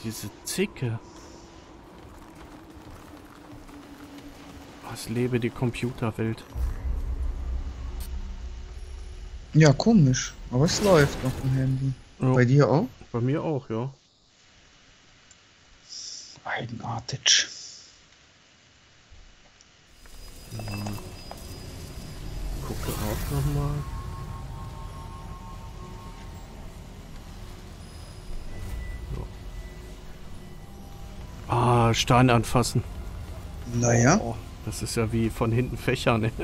Diese Zicke. Was lebe die Computerwelt. Ja, komisch. Aber es läuft auf dem Handy. Ja, Bei dir auch? bei mir auch, ja. Eigenartig. Gucke auch nochmal. So. Ah, Stein anfassen. Naja. Oh, das ist ja wie von hinten Fächern.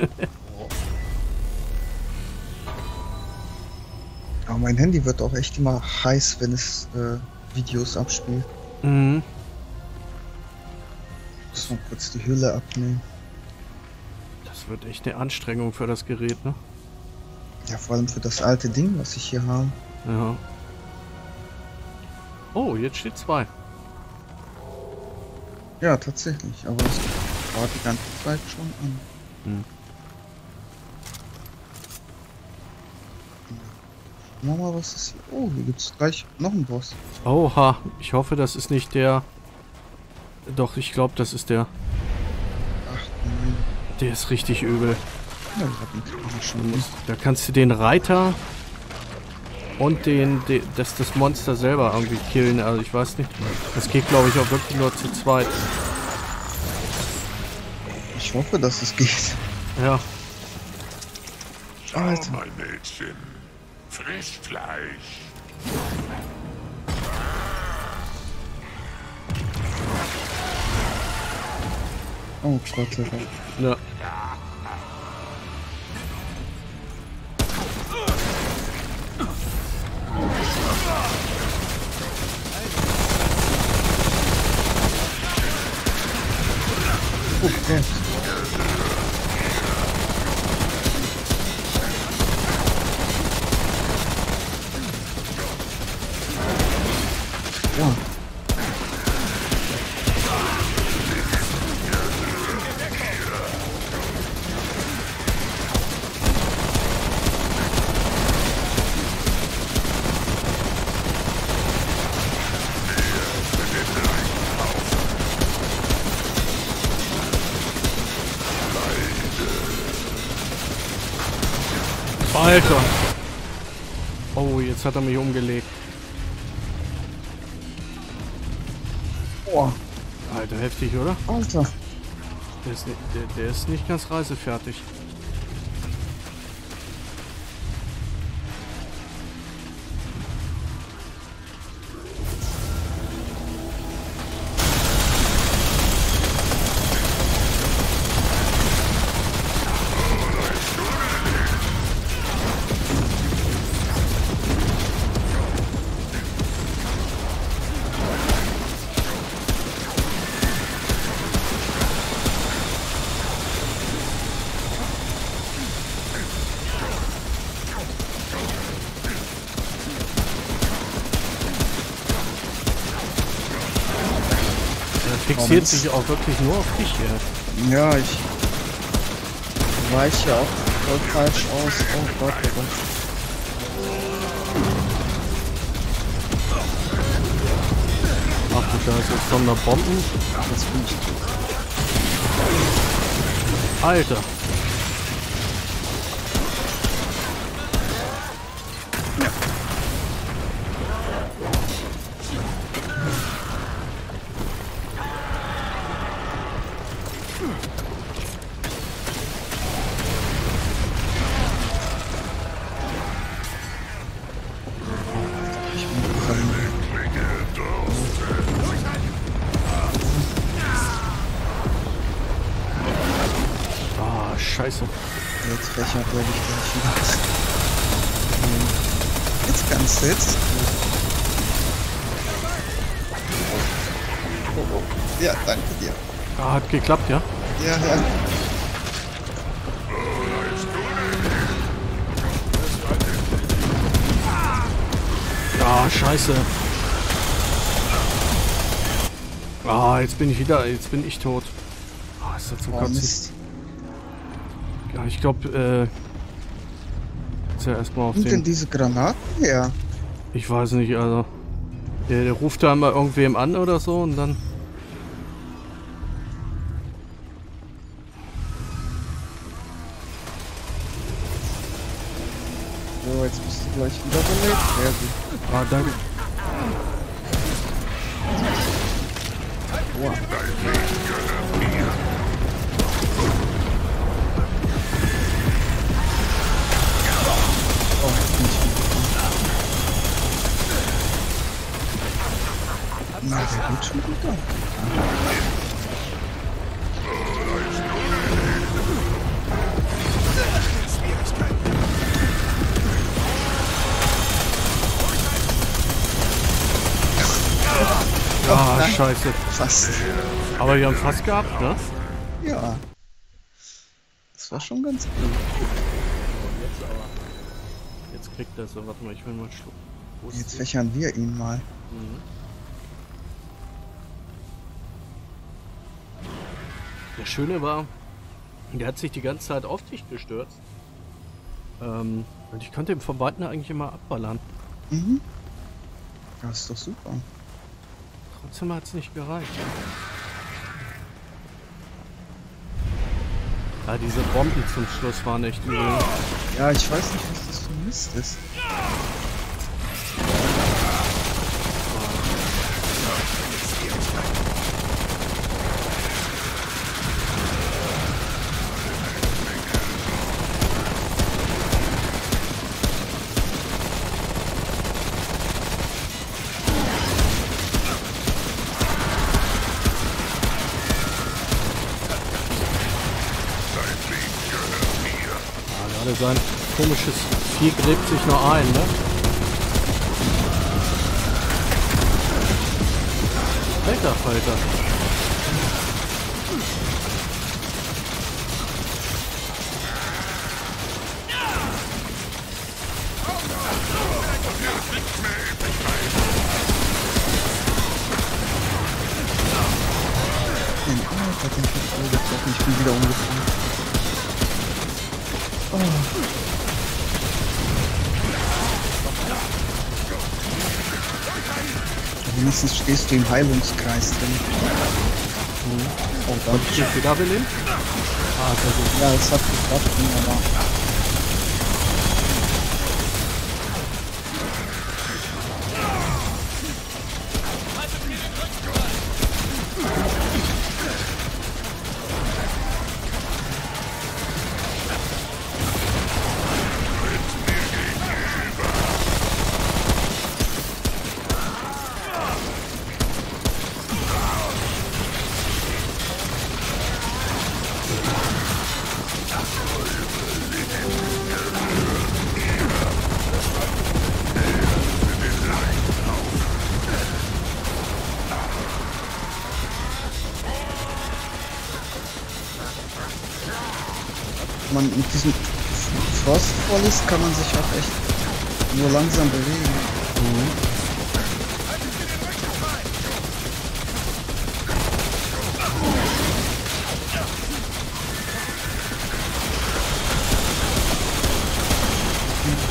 Aber mein Handy wird auch echt immer heiß, wenn es äh, Videos abspielt. mhm. Muss mal kurz die Hülle abnehmen. Das wird echt eine Anstrengung für das Gerät, ne? Ja, vor allem für das alte Ding, was ich hier habe. Ja. Oh, jetzt steht zwei. Ja, tatsächlich. Aber das war die ganze Zeit schon an. Hm. Mama, was ist hier? Oh, hier gibt's gleich noch einen Boss. Oha, ich hoffe, das ist nicht der... Doch, ich glaube, das ist der. Ach nein. Der ist richtig übel. Ja, Da kannst du den Reiter und den, den das, das Monster selber irgendwie killen. Also ich weiß nicht. Das geht, glaube ich, auch wirklich nur zu zweit. Ich hoffe, dass es geht. Ja. Alter. mein Mädchen. Frischfleisch. Oh Dank. ja. Oh Gott. Jetzt hat er mich umgelegt. Boah, Alter, heftig, oder? Alter. Der ist, nicht, der, der ist nicht ganz reisefertig. Moment. sich auch wirklich nur auf dich hier. Ja, ich weiche auch voll falsch aus. Oh Gott, oh Gott. Ach du Scheiße, jetzt kommen da Bomben. Jetzt bin ich. Alter. Geklappt, ja? Ja, ja. Ah, scheiße. Ah, jetzt bin ich wieder, jetzt bin ich tot. Ah, ist das zum Oh. Mist. Ja, ich glaube, äh... Jetzt ja erstmal auf sind denn den... diese Granaten her? Ich weiß nicht, also... Der, der ruft da mal irgendwem an oder so und dann... gleich wieder belebt. Gut. Ah, danke. Wow. Oh, bin ich wieder. Na, der geht schon gut an. Scheiße. Fast. Aber wir haben fast gehabt, ne? Ja. Das war schon ganz gut. Jetzt kriegt er so. Warte mal, ich will mal schlucken. Jetzt fächern wir ihn mal. Mhm. Das Schöne war, der hat sich die ganze Zeit auf dich gestürzt. Ähm, und ich konnte im Verbanden eigentlich immer abballern. Mhm. Das ist doch super. Trotzdem hat es nicht gereicht. Ja, diese Bomben zum Schluss waren echt übel. Ja, ich weiß nicht, was das für Mist ist. Komisches Vieh gräbt sich noch ein, ne? Alter Falter. Stehst du im Heilungskreis drin. Oh, danke. Bist du wiederbelebt? Ah, sehr gut. Ja, es hat geklappt, aber. Man mit diesem Frostfall ist, kann man sich auch echt nur langsam bewegen.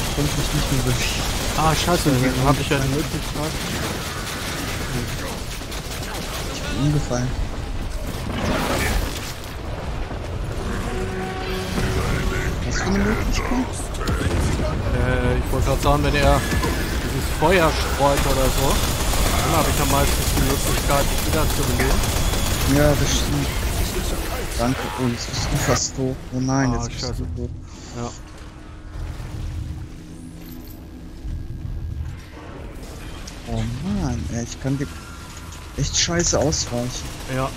Ich konnte mich nicht mehr bewegen. Ah, scheiße, dann habe ich ja die Möglichkeit. Umgefallen. Was für Äh, ich wollte gerade sagen, wenn er dieses Feuer streut oder so, dann habe ich ja meistens die Möglichkeit, mich wieder zu beleben. Ja, das stimmt. Danke. Oh, jetzt bist du fast tot. Oh nein, Ah, jetzt bist scheiße. du tot. Ja. Oh Mann, ey, ich kann dir echt scheiße ausweichen. Ja.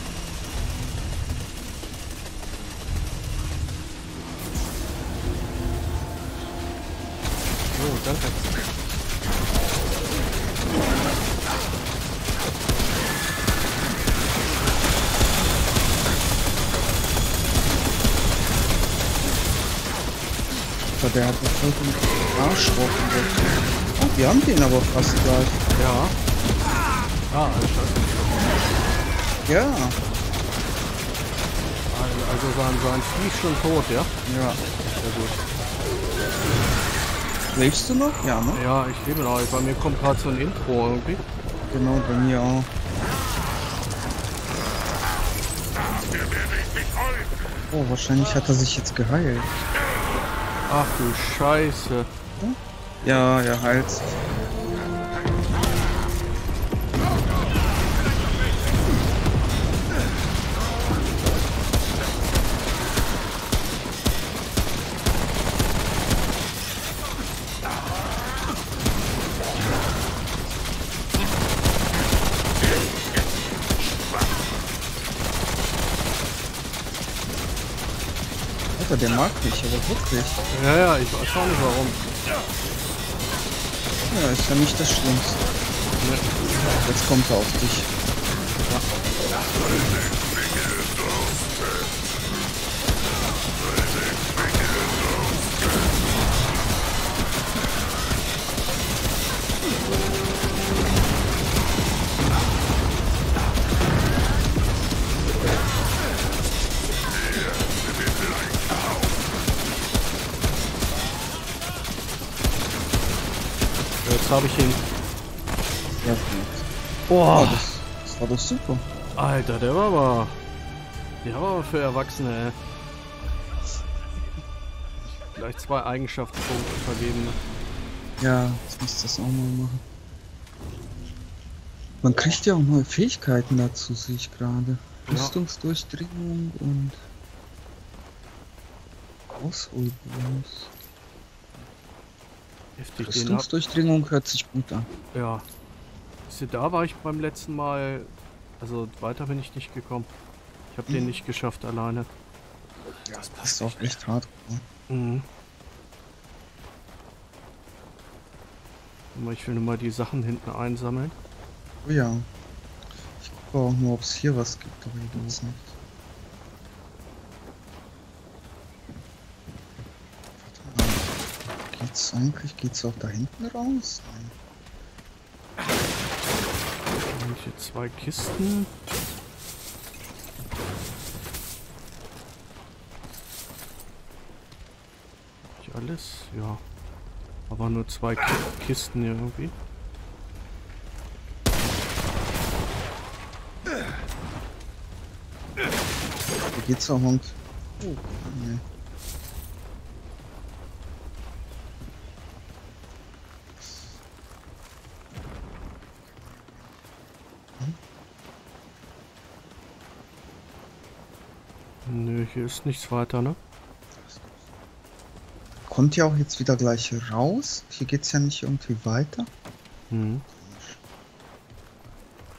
Haben den aber fast gleich. Ja. Ah, scheiße. Ja. Also sein, sein Vieh schon tot, ja? Ja. Sehr gut. Lebst du noch? Ja, ne? Ja, ich lebe noch. Bei mir kommt gerade so ein Intro irgendwie. Genau, bei mir auch. Oh, wahrscheinlich hat er sich jetzt geheilt. Ach du Scheiße. Ja, heilt sich. Alter, der mag mich, aber wirklich. Ja, ja, ich weiß auch nicht warum. Ja, ist ja nicht das Schlimmste. Jetzt kommt er auf dich. Boah, Oh, das, das war doch super. Alter, der war aber... Der war aber für Erwachsene, ey. Gleich zwei Eigenschaftspunkte vergeben. Ja, jetzt muss ich das auch mal machen. Man kriegt ja auch neue Fähigkeiten dazu, sehe ich gerade. Ja. Rüstungsdurchdringung und Ausholbonus. Rüstungsdurchdringung hört sich gut an. Ja. Siehst du, da war ich beim letzten Mal... Also weiter bin ich nicht gekommen. Ich habe den nicht geschafft alleine. Ja, das passt auch echt hart. Mhm. Ich will nur mal die Sachen hinten einsammeln. Oh ja. Ich gucke auch nur, ob es hier was gibt, aber hier gibt's nicht. Warte mal. Geht's eigentlich? Geht's auch da hinten raus? Nein. Habe ich hier zwei Kisten. Ich alles? Ja. Aber nur zwei Ki Kisten hier irgendwie. Hier geht's auch und. Oh, nee. Nö, hier ist nichts weiter, ne? Kommt ja auch jetzt wieder gleich raus. Hier geht's ja nicht irgendwie weiter. Mhm.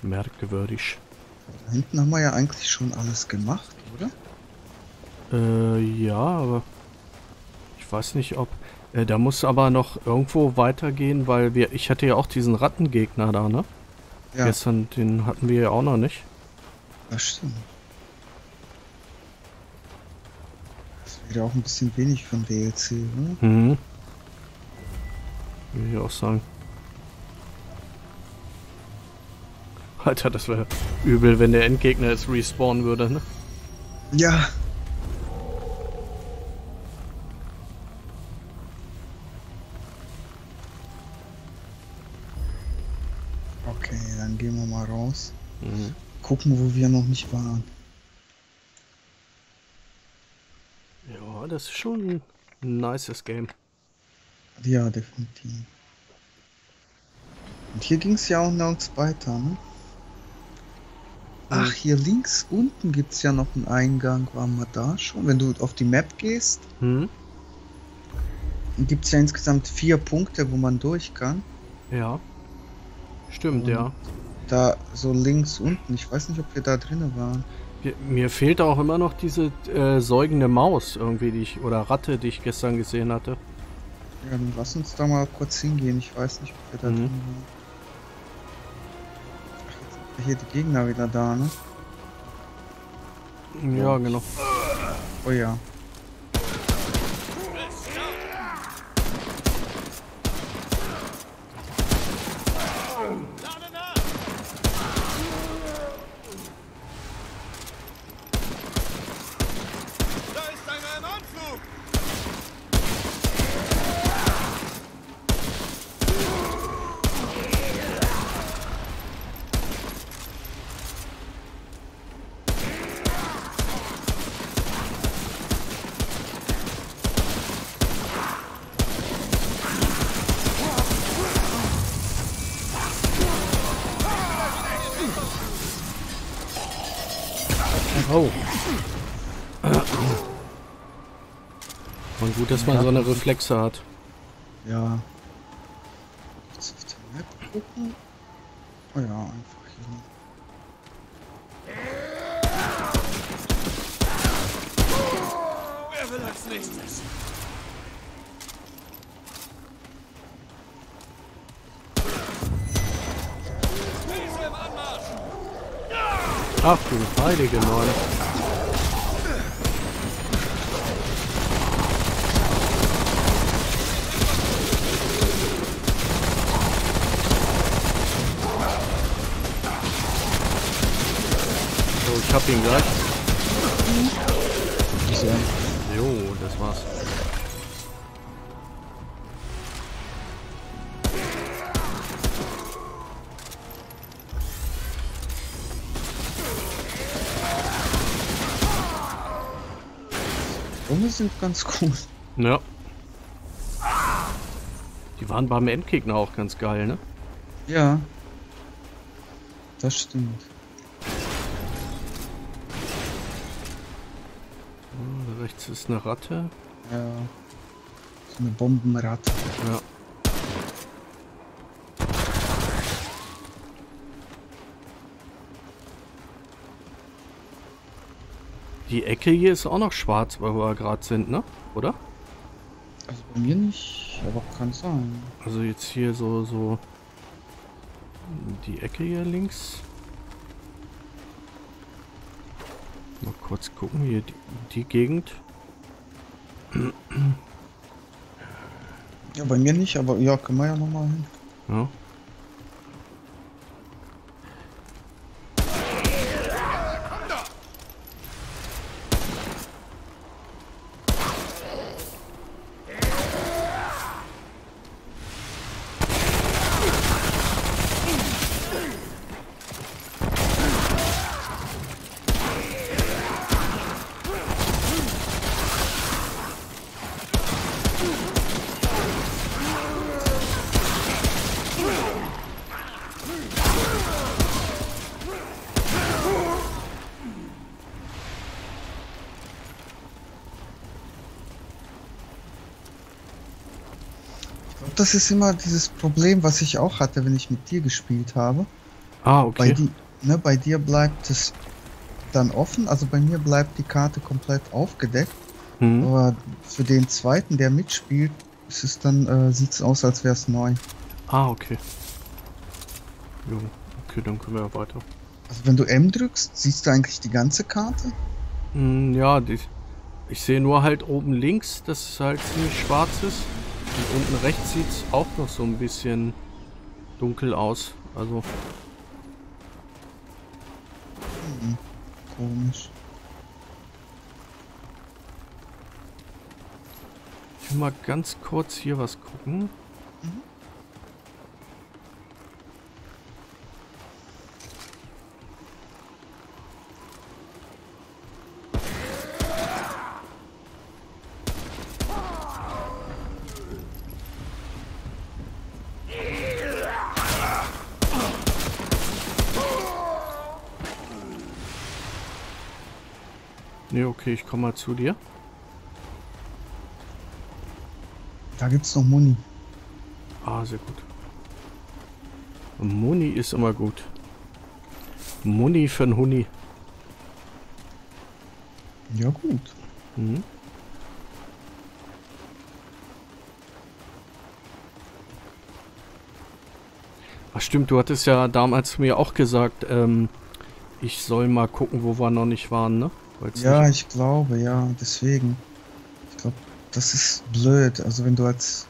Merkwürdig. Da hinten haben wir ja eigentlich schon alles gemacht, oder? Äh, ja, aber ich weiß nicht, ob. Äh, da muss aber noch irgendwo weitergehen, weil wir. Ich hatte ja auch diesen Rattengegner da, ne? Ja, Gestern, den hatten wir ja auch noch nicht. das stimmt. Wäre auch ein bisschen wenig ein DLC, oder? Mhm. Will ich auch sagen. Alter, das wäre übel, wenn der Endgegner jetzt respawnen würde, ne? Ja. Okay, dann gehen wir mal raus. Mhm. Gucken, wo wir noch nicht waren. Ja, das ist schon ein nices Game. Ja, definitiv. Und hier ging es ja auch nirgends weiter, ne? Ach, hier links unten gibt es ja noch einen Eingang. Waren wir da schon? Wenn du auf die Map gehst, Hm? gibt es ja insgesamt vier Punkte, wo man durch kann. Ja. Stimmt, Und- ja. Da so links unten. Ich weiß nicht, ob wir da drinnen waren. Mir, fehlt auch immer noch diese äh, säugende Maus irgendwie, die ich. Oder Ratte, die ich gestern gesehen hatte. Ja, dann lass uns da mal kurz hingehen. Ich weiß nicht, ob wir da Mhm. drin waren. Ach, jetzt sind hier die Gegner wieder da, ne? Ja, genau. Oh ja. Dass man so eine Reflexe hat. Ja. Ganz cool. Ja. Die waren beim Endgegner auch ganz geil, ne? Ja. Das stimmt. Oh, rechts ist eine Ratte. Ja. So eine Bombenratte. Ja. Die Ecke hier ist auch noch schwarz, weil wir gerade sind, ne? Oder? Also bei mir nicht, aber kann sein. Also jetzt hier so, so die Ecke hier links. Mal kurz gucken, hier die, die Gegend. Ja, bei mir nicht, aber ja, können wir ja nochmal hin. Ja. Das ist immer dieses Problem, was ich auch hatte, wenn ich mit dir gespielt habe. Ah, Bei, okay. di ne, bei dir bleibt es dann offen, also bei mir bleibt die Karte komplett aufgedeckt. Hm. Aber für den zweiten, der mitspielt, ist es dann, äh, sieht es aus, als wäre es neu. Ah, okay. Jo, okay, dann können wir ja weiter. Also wenn du M drückst, siehst du eigentlich die ganze Karte? Hm, ja, die, ich sehe nur halt oben links, dass es halt ziemlich schwarz ist. Und unten rechts sieht es auch noch so ein bisschen dunkel aus. Also, Komisch. ich will mal ganz kurz hier was gucken. Nee, okay, ich komme mal zu dir. Da gibt's noch Muni. Ah, sehr gut. Muni ist immer gut. Muni für einen Huni. Ja gut. Mhm. Ach stimmt, du hattest ja damals mir auch gesagt, ähm, ich soll mal gucken, wo wir noch nicht waren, ne? Weil's Ja, nicht- ich glaube, ja, deswegen. Ich glaube, das ist blöd. Also wenn du als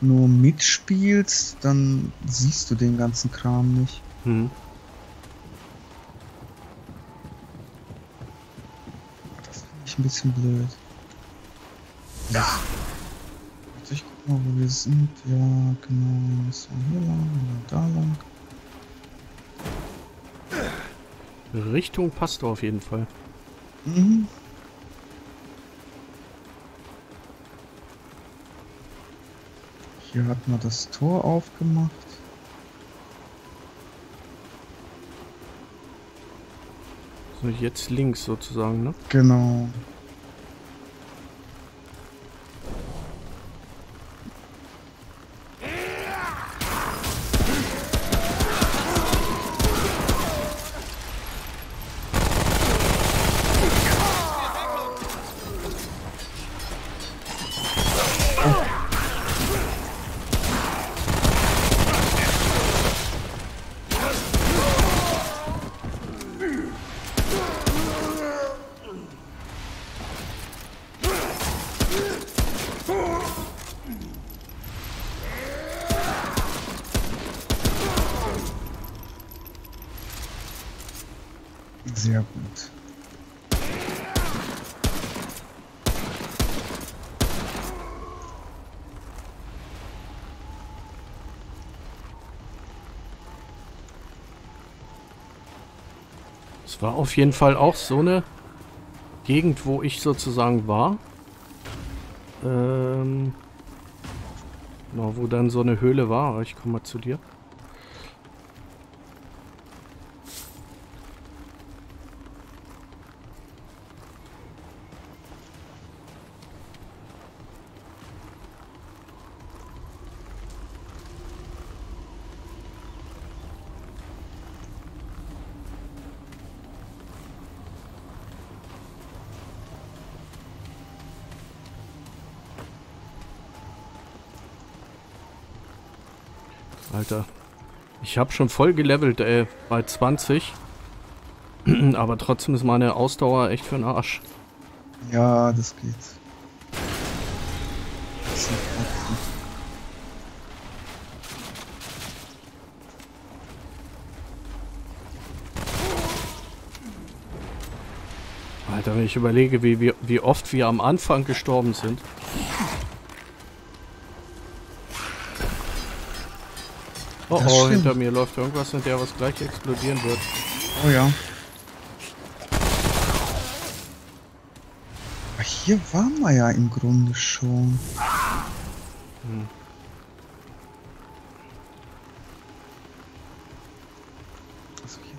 nur mitspielst, dann siehst du den ganzen Kram nicht. Mhm. Das finde ich ein bisschen blöd. Ja. Ich guck mal, wo wir sind. Ja, genau. Müssen wir hier lang oder da lang. Richtung passt auf jeden Fall. Mhm. Hier hat man das Tor aufgemacht. So, jetzt links sozusagen, ne? Genau. Es war auf jeden Fall auch so eine Gegend, wo ich sozusagen war. Ähm. Wo dann so eine Höhle war. Ich komme mal zu dir. Alter. Ich habe schon voll gelevelt, ey, bei 20. Aber trotzdem ist meine Ausdauer echt für den Arsch. Ja, das geht. Das. Alter, wenn ich überlege, wie, wie, wie oft wir am Anfang gestorben sind. Oh Das oh, stimmt. hinter mir läuft irgendwas, in der was gleich explodieren wird. Oh ja. Aber hier waren wir ja im Grunde schon. Also hier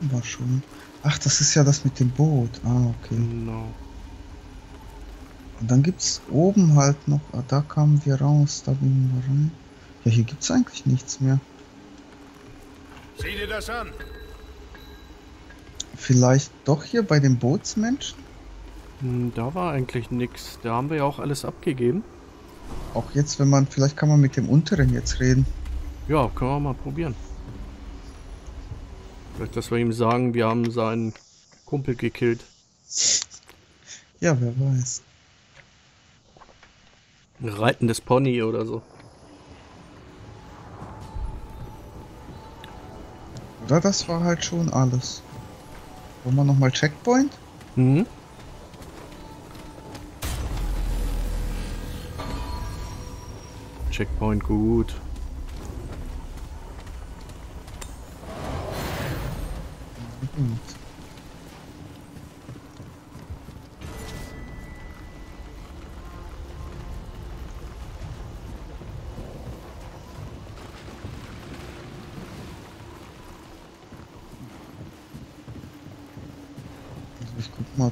drin war schon. Ach, das ist ja das mit dem Boot. Ah, okay. Genau. Und dann gibt's oben halt noch. Ah, da kamen wir raus, da gingen wir rein. Ja, hier gibt's eigentlich nichts mehr. Sieh dir das an. Vielleicht doch hier bei den Bootsmenschen? Hm, Da war eigentlich nix. Da haben wir ja auch alles abgegeben. Auch jetzt, wenn man. Vielleicht kann man mit dem unteren jetzt reden. Ja, können wir mal probieren. Vielleicht, dass wir ihm sagen, wir haben seinen Kumpel gekillt. Ja, wer weiß. Ein reitendes Pony oder so. Oder das war halt schon alles. Wollen wir nochmal Checkpoint? Mhm. Checkpoint gut. Gut.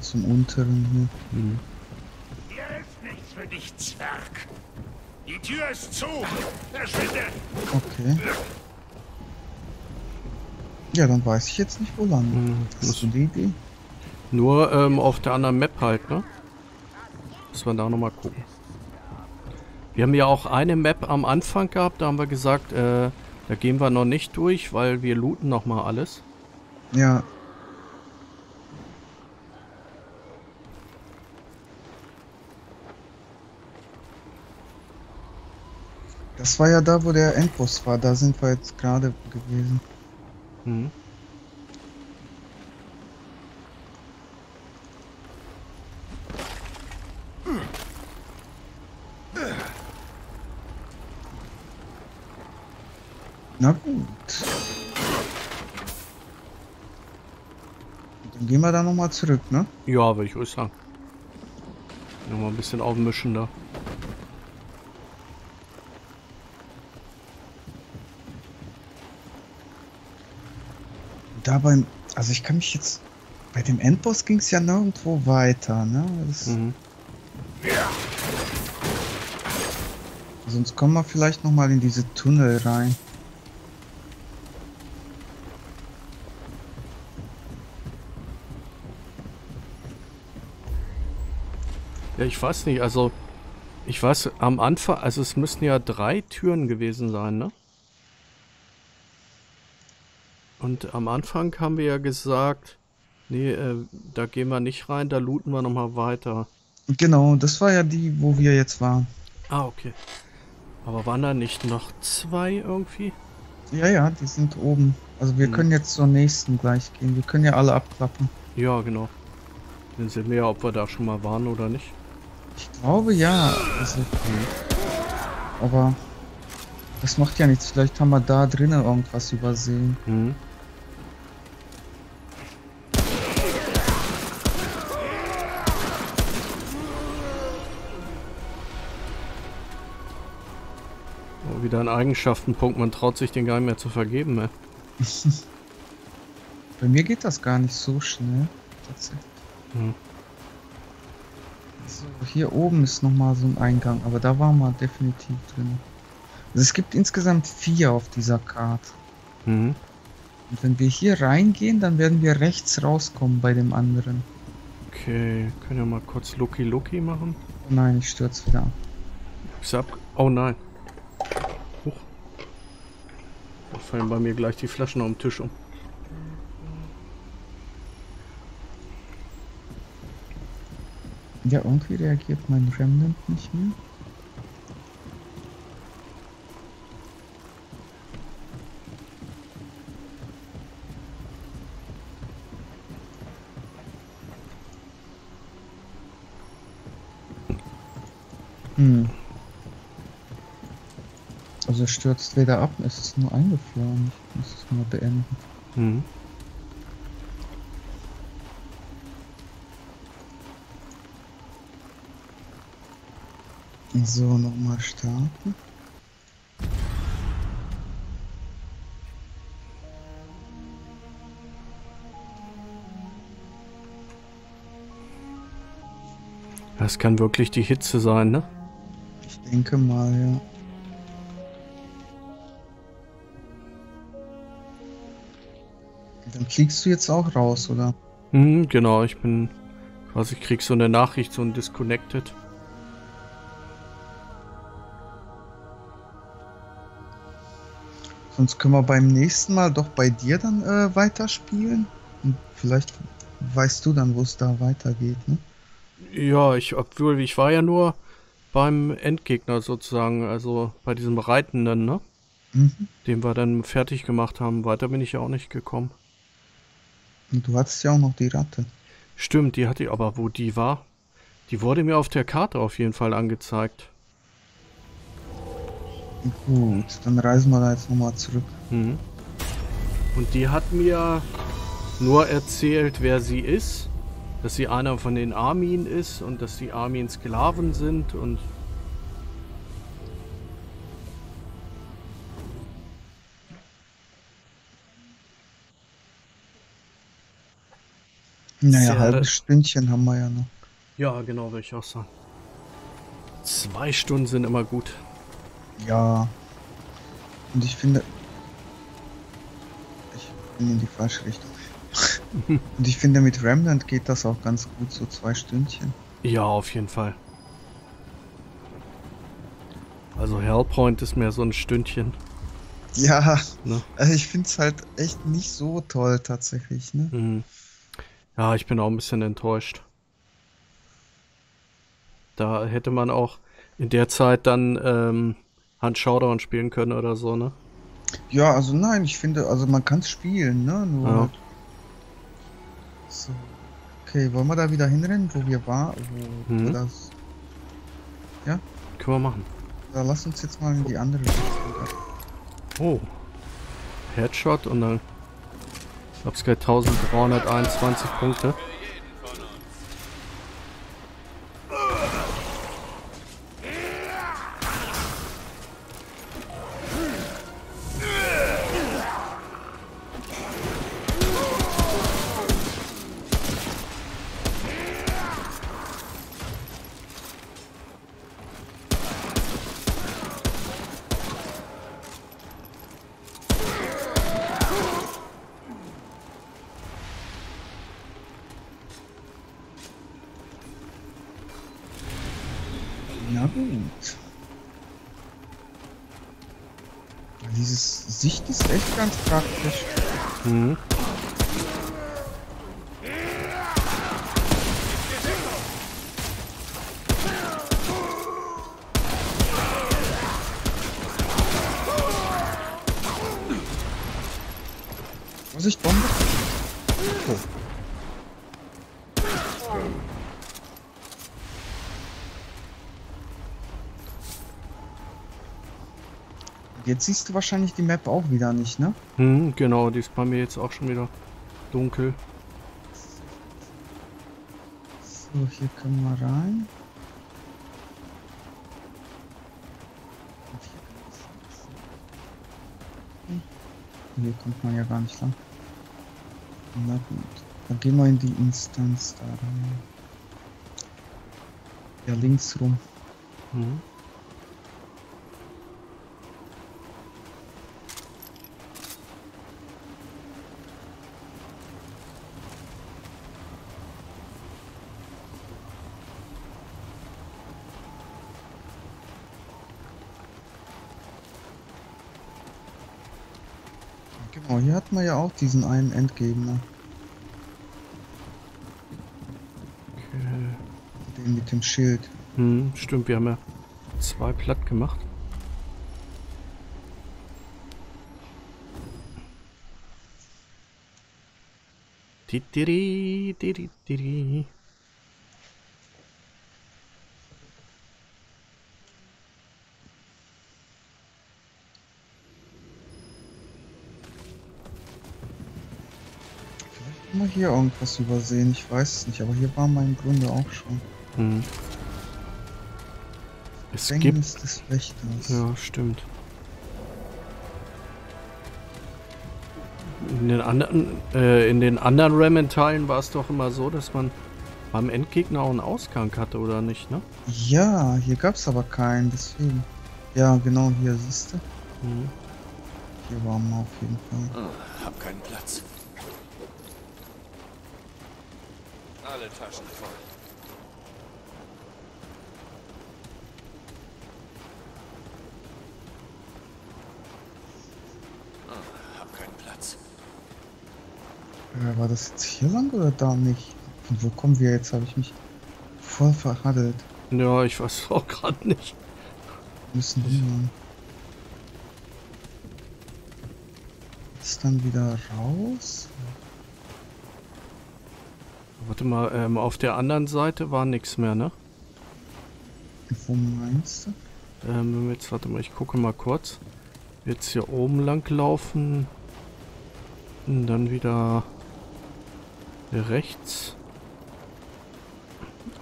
Zum unteren hier. Mhm. Hier ist nichts für dich, Zwerg. Die Tür ist zu. Verschwinde. Okay. Ja, dann weiß ich jetzt nicht, wo lang. Mhm, Hast du die Idee? Nur ähm, auf der anderen Map halt, ne? Müssen wir da nochmal gucken. Wir haben ja auch eine Map am Anfang gehabt, da haben wir gesagt, äh, da gehen wir noch nicht durch, weil wir looten nochmal alles. Ja. Das war ja da, wo der Endboss war. Da sind wir jetzt gerade gewesen. Mhm. Na gut. Dann gehen wir da nochmal zurück, ne? Ja, würde ich ruhig sagen. Nochmal ein bisschen aufmischen da. Da beim. Also ich kann mich jetzt. Bei dem Endboss ging es ja nirgendwo weiter, ne? Das, Mhm. Sonst kommen wir vielleicht nochmal in diese Tunnel rein. Ja, ich weiß nicht, also ich weiß am Anfang, also es müssten ja drei Türen gewesen sein, ne? Und am Anfang haben wir ja gesagt, nee, äh, da gehen wir nicht rein, da looten wir nochmal weiter. Genau, das war ja die, wo wir jetzt waren. Ah, okay. Aber waren da nicht noch zwei irgendwie? Ja, ja, die sind oben. Also wir Hm. können jetzt zur nächsten gleich gehen. Wir können ja alle abklappen. Ja, genau. Dann sehen wir ja, ob wir da schon mal waren oder nicht. Ich glaube ja. Also, aber das macht ja nichts. Vielleicht haben wir da drinnen irgendwas übersehen. Mhm. Wieder ein Eigenschaftenpunkt. Man traut sich den gar nicht mehr zu vergeben, ey. Bei mir geht das gar nicht so schnell. Tatsächlich. Hm. So, hier oben ist nochmal so ein Eingang, aber da waren wir definitiv drin. Also es gibt insgesamt vier auf dieser Karte. Mhm. Und wenn wir hier reingehen, dann werden wir rechts rauskommen bei dem anderen. Okay, können wir mal kurz Loki Loki machen? Oh nein, ich stürze wieder ab. Oh nein. Da fallen bei mir gleich die Flaschen auf den Tisch um. Ja, irgendwie reagiert mein Remnant nicht mehr. Es stürzt weder ab, es ist nur eingefroren. Ich muss es mal beenden. Mhm. So, nochmal starten. Das kann wirklich die Hitze sein, ne? Ich denke mal, ja. Fliegst du jetzt auch raus, oder? Mhm, genau, ich bin quasi, ich krieg so eine Nachricht, so ein Disconnected. Sonst können wir beim nächsten Mal doch bei dir dann äh, weiterspielen. Und vielleicht weißt du dann, wo es da weitergeht, ne? Ja, ich, obwohl, ich war ja nur beim Endgegner sozusagen, also bei diesem Reitenden, ne? Mhm. Den wir dann fertig gemacht haben. Weiter bin ich ja auch nicht gekommen. Und du hattest ja auch noch die Ratte. Stimmt, die hatte ich, aber wo die war? Die wurde mir auf der Karte auf jeden Fall angezeigt. Gut, dann reisen wir da jetzt nochmal zurück. Mhm. Und die hat mir nur erzählt, wer sie ist. Dass sie einer von den Armin ist und dass die Armin Sklaven sind und Naja, Sehr- halbes Stündchen haben wir ja noch. ja, genau, würde ich auch sagen. Zwei Stunden sind immer gut. Ja. Und ich finde. Ich bin in die falsche Richtung. Und ich finde, mit Remnant geht das auch ganz gut, so zwei Stündchen. Ja, auf jeden Fall. Also Hellpoint ist mehr so ein Stündchen. Ja, Ne? also ich finde es halt echt nicht so toll tatsächlich, ne? Mhm. Ja, ich bin auch ein bisschen enttäuscht. Da hätte man auch in der Zeit dann ähm, Hand Showdown spielen können oder so, ne? Ja, also nein, ich finde, also man kann es spielen, ne? Nur. Ja. halt- So. Okay, wollen wir da wieder hinrennen, wo wir waren? Wo, wo das, Können wir machen. da lass uns jetzt mal in die andere Richtung. Oh. Headshot und dann. Gleich 1321 Punkte. Jetzt siehst du wahrscheinlich die Map auch wieder nicht, ne? Mhm, genau, die ist bei mir jetzt auch schon wieder dunkel. So, hier können wir rein. Hier kommt man ja gar nicht lang. Na gut. Dann gehen wir in die Instanz da rein. Ja, links rum. Mhm. Genau, hier hatten wir ja auch diesen einen Endgegner. Mit dem Schild. Hm, stimmt, wir haben ja zwei platt gemacht. Vielleicht haben wir hier irgendwas übersehen, ich weiß es nicht, aber hier waren wir im Grunde auch schon. Hm. Es gibt... Gefängnis des Wächters. Ja, stimmt. In den anderen, äh, in den anderen Ramen-Teilen war es doch immer so, dass man beim Endgegner auch einen Ausgang hatte, oder nicht, ne? Ja, hier gab es aber keinen, deswegen. Ja, genau, hier siehst du. Mhm. Hier waren wir auf jeden Fall. Ah, hab keinen Platz. Alle Taschen voll. Ah, hab keinen Platz. Äh, war das jetzt hier lang oder da nicht? Von wo kommen wir jetzt? Habe ich mich voll verhaddelt. Ja, ich weiß auch gerade nicht. Wir müssen hin. Ist dann wieder raus? Warte mal, ähm, auf der anderen Seite war nichts mehr, ne? Wo meinst du? Ähm, jetzt warte mal, ich gucke mal kurz. Jetzt hier oben lang laufen. Und dann wieder rechts.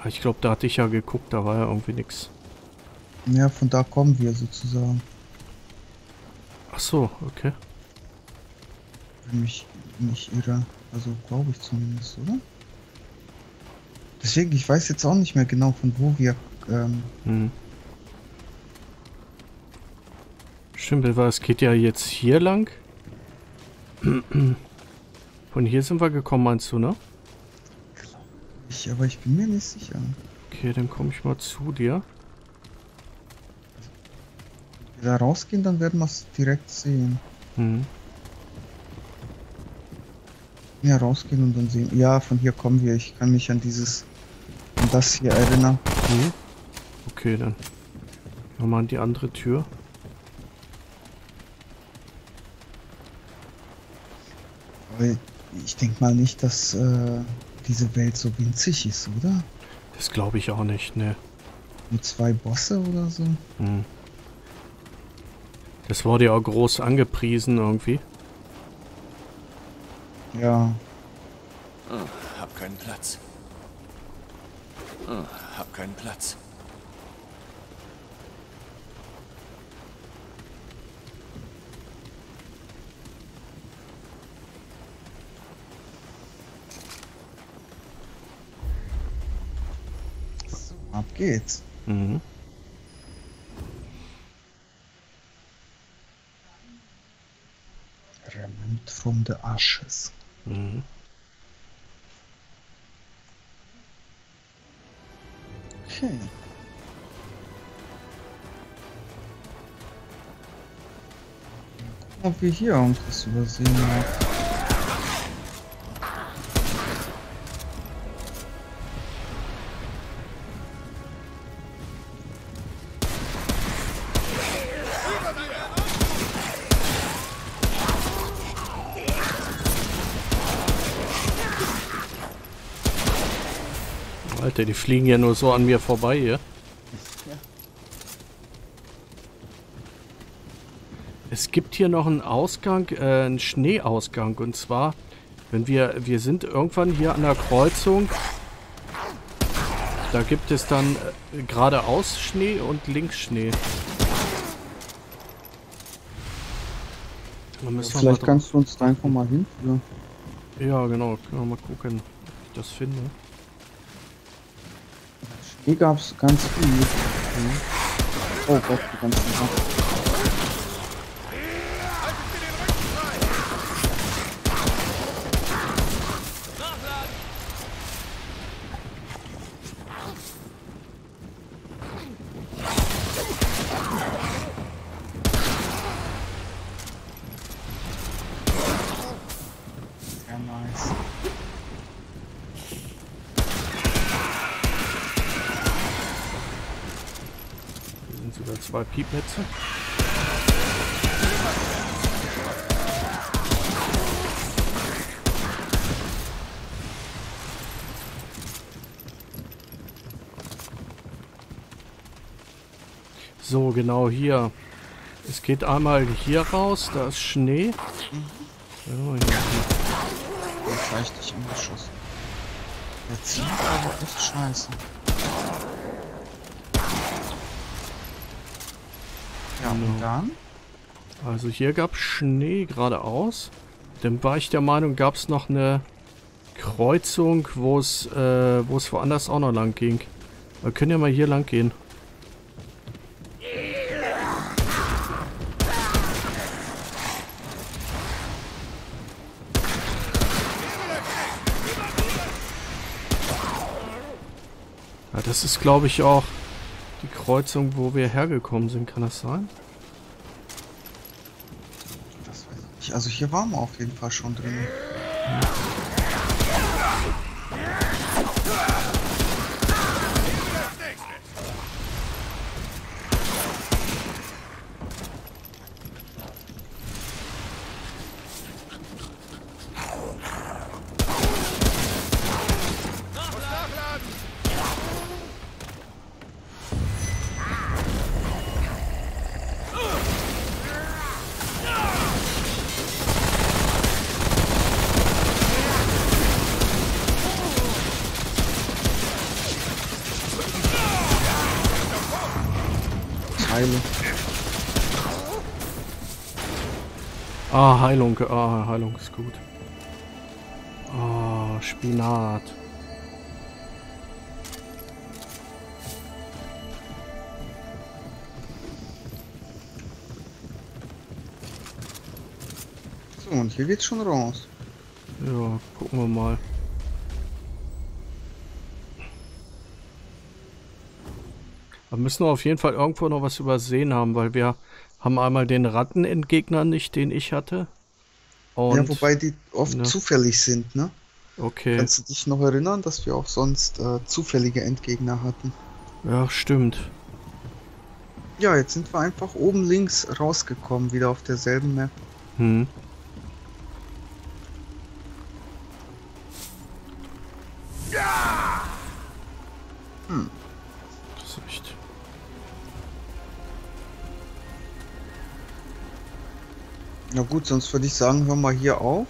Ah, Ich glaube, da hatte ich ja geguckt, da war ja irgendwie nichts. Ja, von da kommen wir sozusagen. Ach so, okay. Wenn mich nicht irre. Also glaube ich zumindest, oder? Deswegen, ich weiß jetzt auch nicht mehr genau, von wo wir. Ähm, Hm. Stimmt, es geht ja jetzt hier lang. Von hier sind wir gekommen, meinst du, ne? ich, aber ich bin mir nicht sicher. Okay, dann komme ich mal zu dir. Wenn wir da rausgehen, dann werden wir es direkt sehen. Hm. Ja, rausgehen und dann sehen. Ja, von hier kommen wir. Ich kann mich an dieses. an das hier erinnern. Hm. Okay, dann. Gehen wir mal an die andere Tür. Aber ich denke mal nicht, dass äh, diese Welt so winzig ist, oder? Das glaube ich auch nicht, ne. Mit zwei Bosse oder so. Hm. Das wurde ja auch groß angepriesen irgendwie. Ja. Ah, hab keinen Platz. Ah, hab keinen Platz. Geht's. Mhm. Remnant from the ashes. Mhm. Okay. Ob wir hier irgendwas übersehen haben. Fliegen ja nur so an mir vorbei hier. Es gibt hier noch einen Ausgang, äh, einen Schneeausgang. Und zwar, wenn wir, wir sind irgendwann hier an der Kreuzung. Da gibt es dann äh, geradeaus Schnee und links Schnee. Wir Vielleicht kannst du uns da einfach mal hinführen. Ja, genau. Können wir mal gucken, ob ich das finde. Hier gab es ganz viel. Mhm. Oh Gott, die ganzen Sachen. Sehr nice. Hier sind sogar Piepnetze. So, genau hier. Es geht einmal hier raus, da ist Schnee. So, hier. Jetzt leicht dich angeschossen. Der zieht aber echt scheiße. Ja, und Genau. dann? Also hier gab es Schnee geradeaus. Dann war ich der Meinung, gab es noch eine Kreuzung, wo es äh, wo es woanders auch noch lang ging. Wir können ja mal hier lang gehen. Ja, das ist glaube ich auch Kreuzung, wo wir hergekommen sind. Kann das sein? Das weiß ich. Also hier waren wir auf jeden Fall schon drin. Teile. Heilung. Ah, Heilung ist gut. Ah, Spinat. So, und hier geht's schon raus. Ja, gucken wir mal. Wir müssen auf jeden Fall irgendwo noch was übersehen haben, weil wir haben einmal den Rattenentgegner nicht, den ich hatte. Und, ja, wobei die oft ne. zufällig sind, ne? okay. Kannst du dich noch erinnern, dass wir auch sonst äh, zufällige Endgegner hatten? Ja, stimmt. Ja, jetzt sind wir einfach oben links rausgekommen, wieder auf derselben Map. Hm. Na gut, sonst würde ich sagen, hör mal hier auf.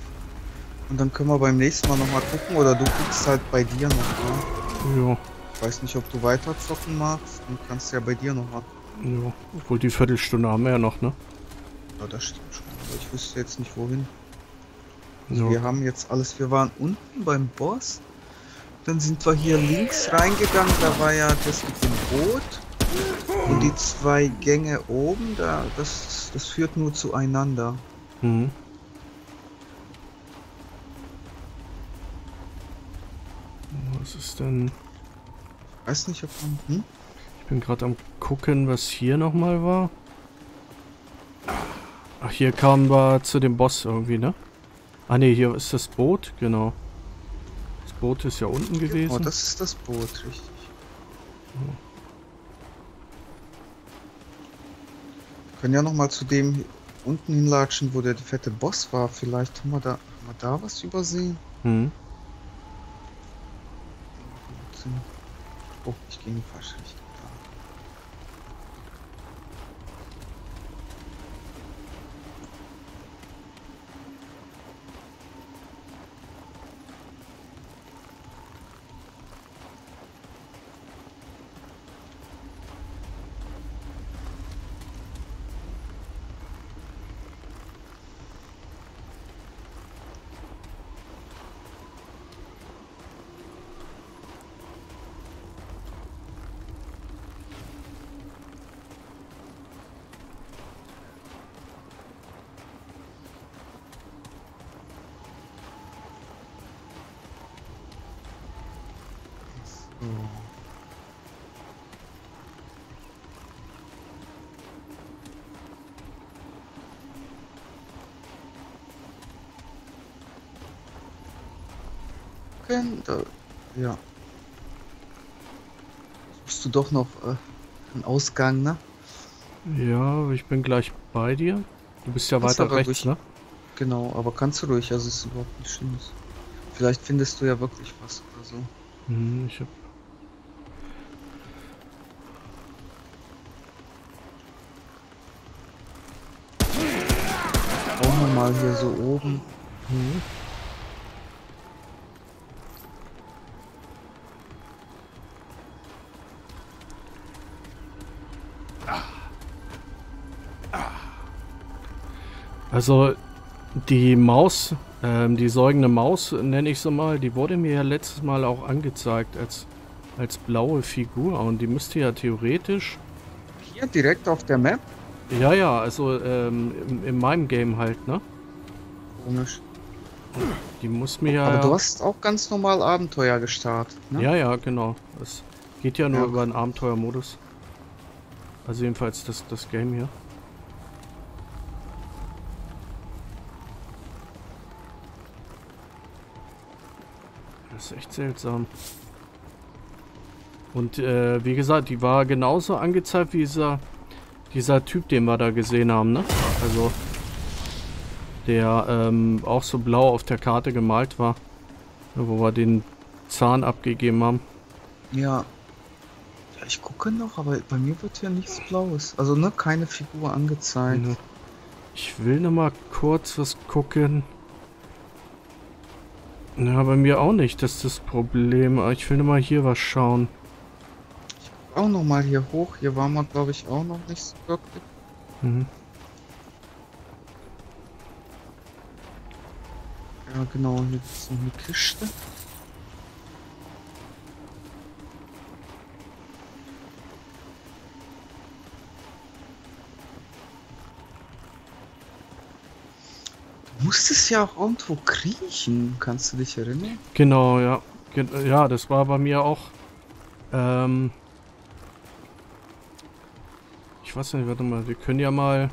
Und dann können wir beim nächsten Mal nochmal gucken. Oder du guckst halt bei dir noch. Ne? Ja, Ich weiß nicht, ob du weiter zocken magst. Dann kannst du ja bei dir noch mal. ja. Obwohl die Viertelstunde haben wir ja noch, ne? Ja, das stimmt schon. Aber ich wüsste jetzt nicht wohin. Ja. Wir haben jetzt alles. Wir waren unten beim Boss. Dann sind wir hier links reingegangen. Da war ja das mit dem Boot. Und die zwei Gänge oben, da, das, das führt nur zueinander. Hm. Was ist denn? Weiß nicht, ob man. Hm? Ich bin gerade am gucken, was hier nochmal war. Ach, hier kamen wir zu dem Boss irgendwie, ne? Ah ne, hier ist das Boot, genau. Das Boot ist ja unten Oh, gewesen. das ist das Boot, richtig. Können ja noch mal zu dem unten hinlatschen, wo der fette Boss war. Vielleicht haben wir da, haben wir da was übersehen. Hm. Oh, ich gehe in die falsche Richtung. Gucken, da, ja. Suchst du doch noch äh, einen Ausgang, ne? Ja, ich bin gleich bei dir. Du bist ja Kannst weiter rechts, durch- ne? Genau, aber kannst du ruhig, also es ist überhaupt nicht Schlimmes. Vielleicht findest du ja wirklich was oder so. Hm, ich hab... Mal hier so oben. Hm. Also die Maus, ähm, die säugende Maus nenne ich sie mal, die wurde mir ja letztes Mal auch angezeigt als, als blaue Figur und die müsste ja theoretisch, Hier direkt auf der Map. ja ja, also ähm, in, in meinem Game halt, ne? Komisch. Die muss mir ja... Aber du hast auch ganz normal Abenteuer gestartet, ne? Ja, ja, genau. Es geht ja nur Ja. über einen Abenteuermodus. Also jedenfalls das, das Game hier. Das ist echt seltsam. Und äh, wie gesagt, die war genauso angezeigt wie dieser, dieser Typ, den wir da gesehen haben, ne? Also der ähm, auch so blau auf der Karte gemalt war. Wo wir den Zahn abgegeben haben. Ja. Ja, ich gucke noch, aber bei mir wird hier nichts Blaues. Also ne, keine Figur angezeigt. Ja. Ich will noch mal kurz was gucken. Ja, bei mir auch nicht, das ist das Problem. Ich will noch mal hier was schauen. Auch noch mal hier hoch. Hier waren wir, glaube ich, auch noch nicht so wirklich. Mhm. Ja, genau. Hier ist noch eine Kiste. Musstest ja auch irgendwo kriechen. Kannst du dich erinnern? Genau, ja. Ja, das war bei mir auch. Ähm. Ich weiß nicht, warte mal, wir können ja mal.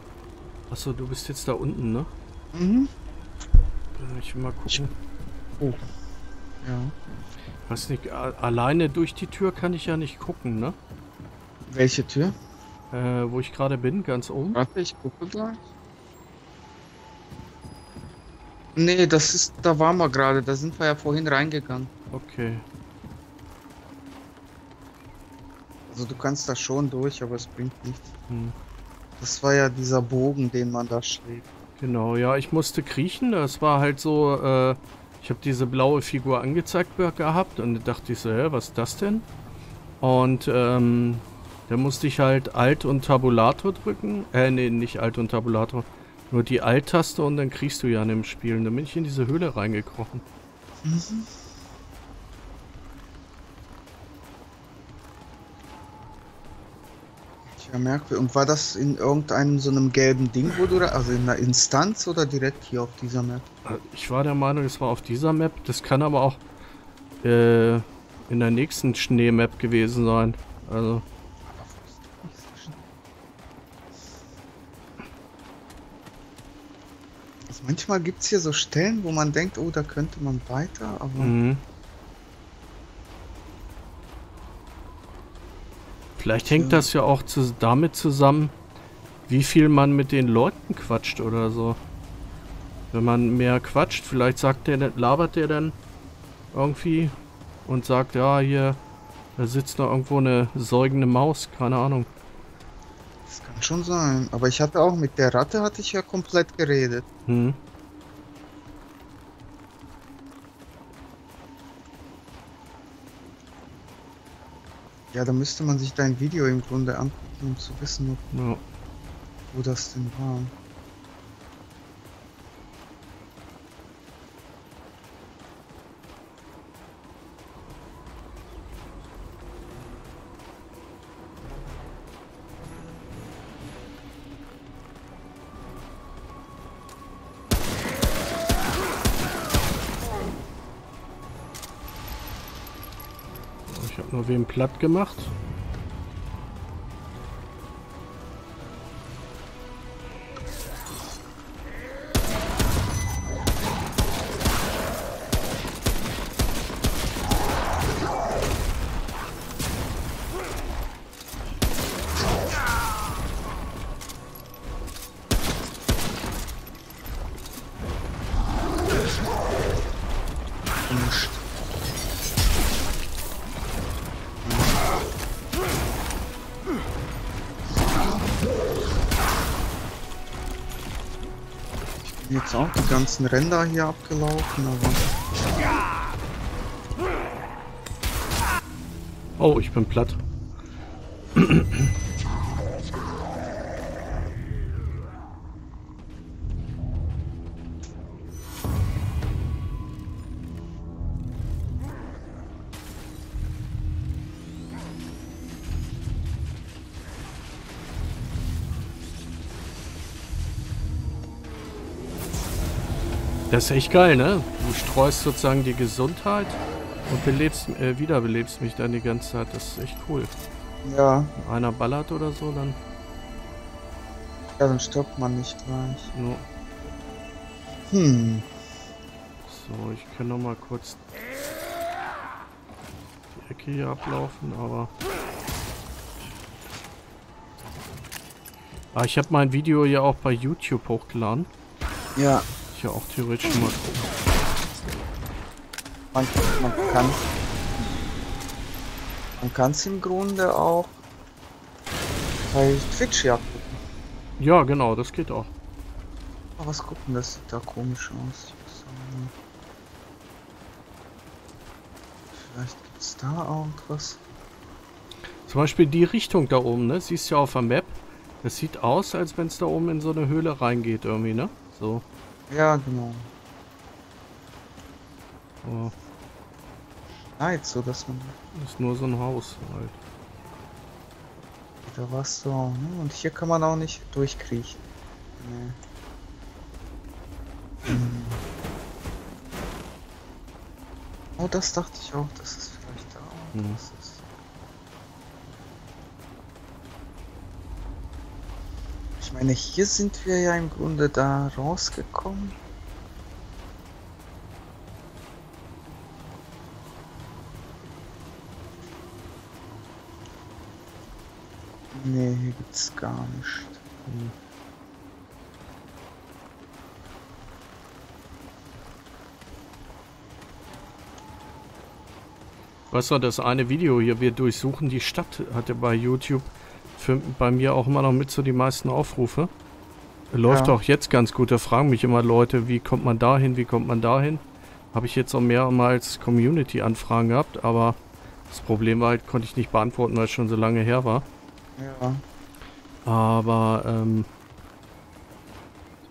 Achso, du bist jetzt da unten, ne? Mhm. Äh, Ich will mal gucken. Ja. Weiß nicht, alleine durch die Tür kann ich ja nicht gucken, ne? Welche Tür? Äh, wo ich gerade bin, ganz oben. Warte, ich gucke gleich. Nee, das ist, da waren wir gerade, da sind wir ja vorhin reingegangen. Okay. Also du kannst da schon durch, aber es bringt nichts. Hm. Das war ja dieser Bogen, den man da schlägt. Genau, ja, ich musste kriechen. Das war halt so, äh, ich habe diese blaue Figur angezeigt gehabt und da dachte ich so, hä, was ist das denn? Und ähm, da musste ich halt Alt und Tabulator drücken. Äh, nee, nicht Alt und Tabulator. Nur die Alt-Taste und dann kriegst du ja an dem Spiel. Und dann bin ich in diese Höhle reingekrochen. Tja, merkwürdig. Und war das in irgendeinem so einem gelben Ding, wo du da, also in einer Instanz oder direkt hier auf dieser Map? Äh, Ich war der Meinung, es war auf dieser Map. Das kann aber auch äh, in der nächsten Schneemap gewesen sein. Also, manchmal gibt es hier so Stellen, wo man denkt, oh, da könnte man weiter, aber Mhm. Vielleicht hängt Ja. das ja auch zu, damit zusammen, wie viel man mit den Leuten quatscht oder so. Wenn man mehr quatscht, vielleicht sagt der, labert der dann irgendwie und sagt, ja, hier, da sitzt noch irgendwo eine säugende Maus, keine Ahnung. Das kann schon sein. Aber ich hatte auch mit der Ratte hatte ich ja komplett geredet. Hm. Ja, da müsste man sich dein Video im Grunde angucken, um zu wissen, Ja. wo das denn war. Nur wem platt gemacht. Ganzen Ränder hier abgelaufen, aber Oh, ich bin platt. Das ist echt geil, ne? Du streust sozusagen die Gesundheit und belebst, äh, wiederbelebst mich dann die ganze Zeit. Das ist echt cool. ja, Wenn einer ballert oder so, dann ja, dann stirbt man nicht gleich. nur. Hm, So, ich kann noch mal kurz die Ecke hier ablaufen, aber... Ah, ich habe mein Video ja auch bei YouTube hochgeladen. ja, ja auch theoretisch mal gucken. man, man kann man kann es im Grunde auch bei Twitch ja gucken. Ja, genau, das geht auch. Aber was gucken, das sieht da komisch aus. Vielleicht gibt's da auch was. Zum Beispiel die Richtung da oben, ne? Siehst du ja auf der Map. Das sieht aus, als wenn es da oben in so eine Höhle reingeht irgendwie, ne? So. Ja, genau. Oh, jetzt so, dass man ist nur so ein Haus halt. da was so. Ne? Und hier kann man auch nicht durchkriechen. Nee. Hm. Oh, das dachte ich auch, dass es vielleicht da auch Hm. was ist. Ich meine, hier sind wir ja im Grunde da rausgekommen. Nee, hier gibt's gar nicht. Hm. Weißt du, das eine Video hier, wir durchsuchen die Stadt, hatte bei YouTube für, bei mir auch immer noch mit so die meisten Aufrufe. Läuft Ja. auch jetzt ganz gut. Da fragen mich immer Leute, wie kommt man da hin, wie kommt man da hin. Habe ich jetzt auch mehrmals Community-Anfragen gehabt, aber das Problem war halt, konnte ich nicht beantworten, weil es schon so lange her war. Ja. Aber ähm,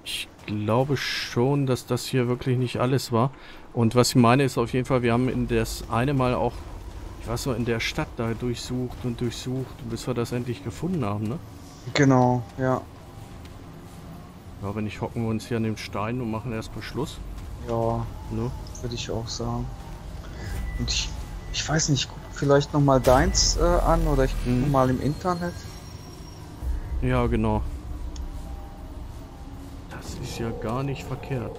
ich glaube schon, dass das hier wirklich nicht alles war. Und was ich meine ist auf jeden Fall, wir haben in das eine Mal auch, ich weiß noch, in der Stadt da durchsucht und durchsucht, bis wir das endlich gefunden haben, ne? Genau, ja. Ja, wenn nicht, hocken wir uns hier an dem Stein und machen erstmal Schluss. Ja, Ne? würde ich auch sagen. Und ich, ich weiß nicht, guck vielleicht nochmal deins äh, an oder ich gucke Mhm. mal im Internet. Ja, genau. Das ist ja gar nicht verkehrt.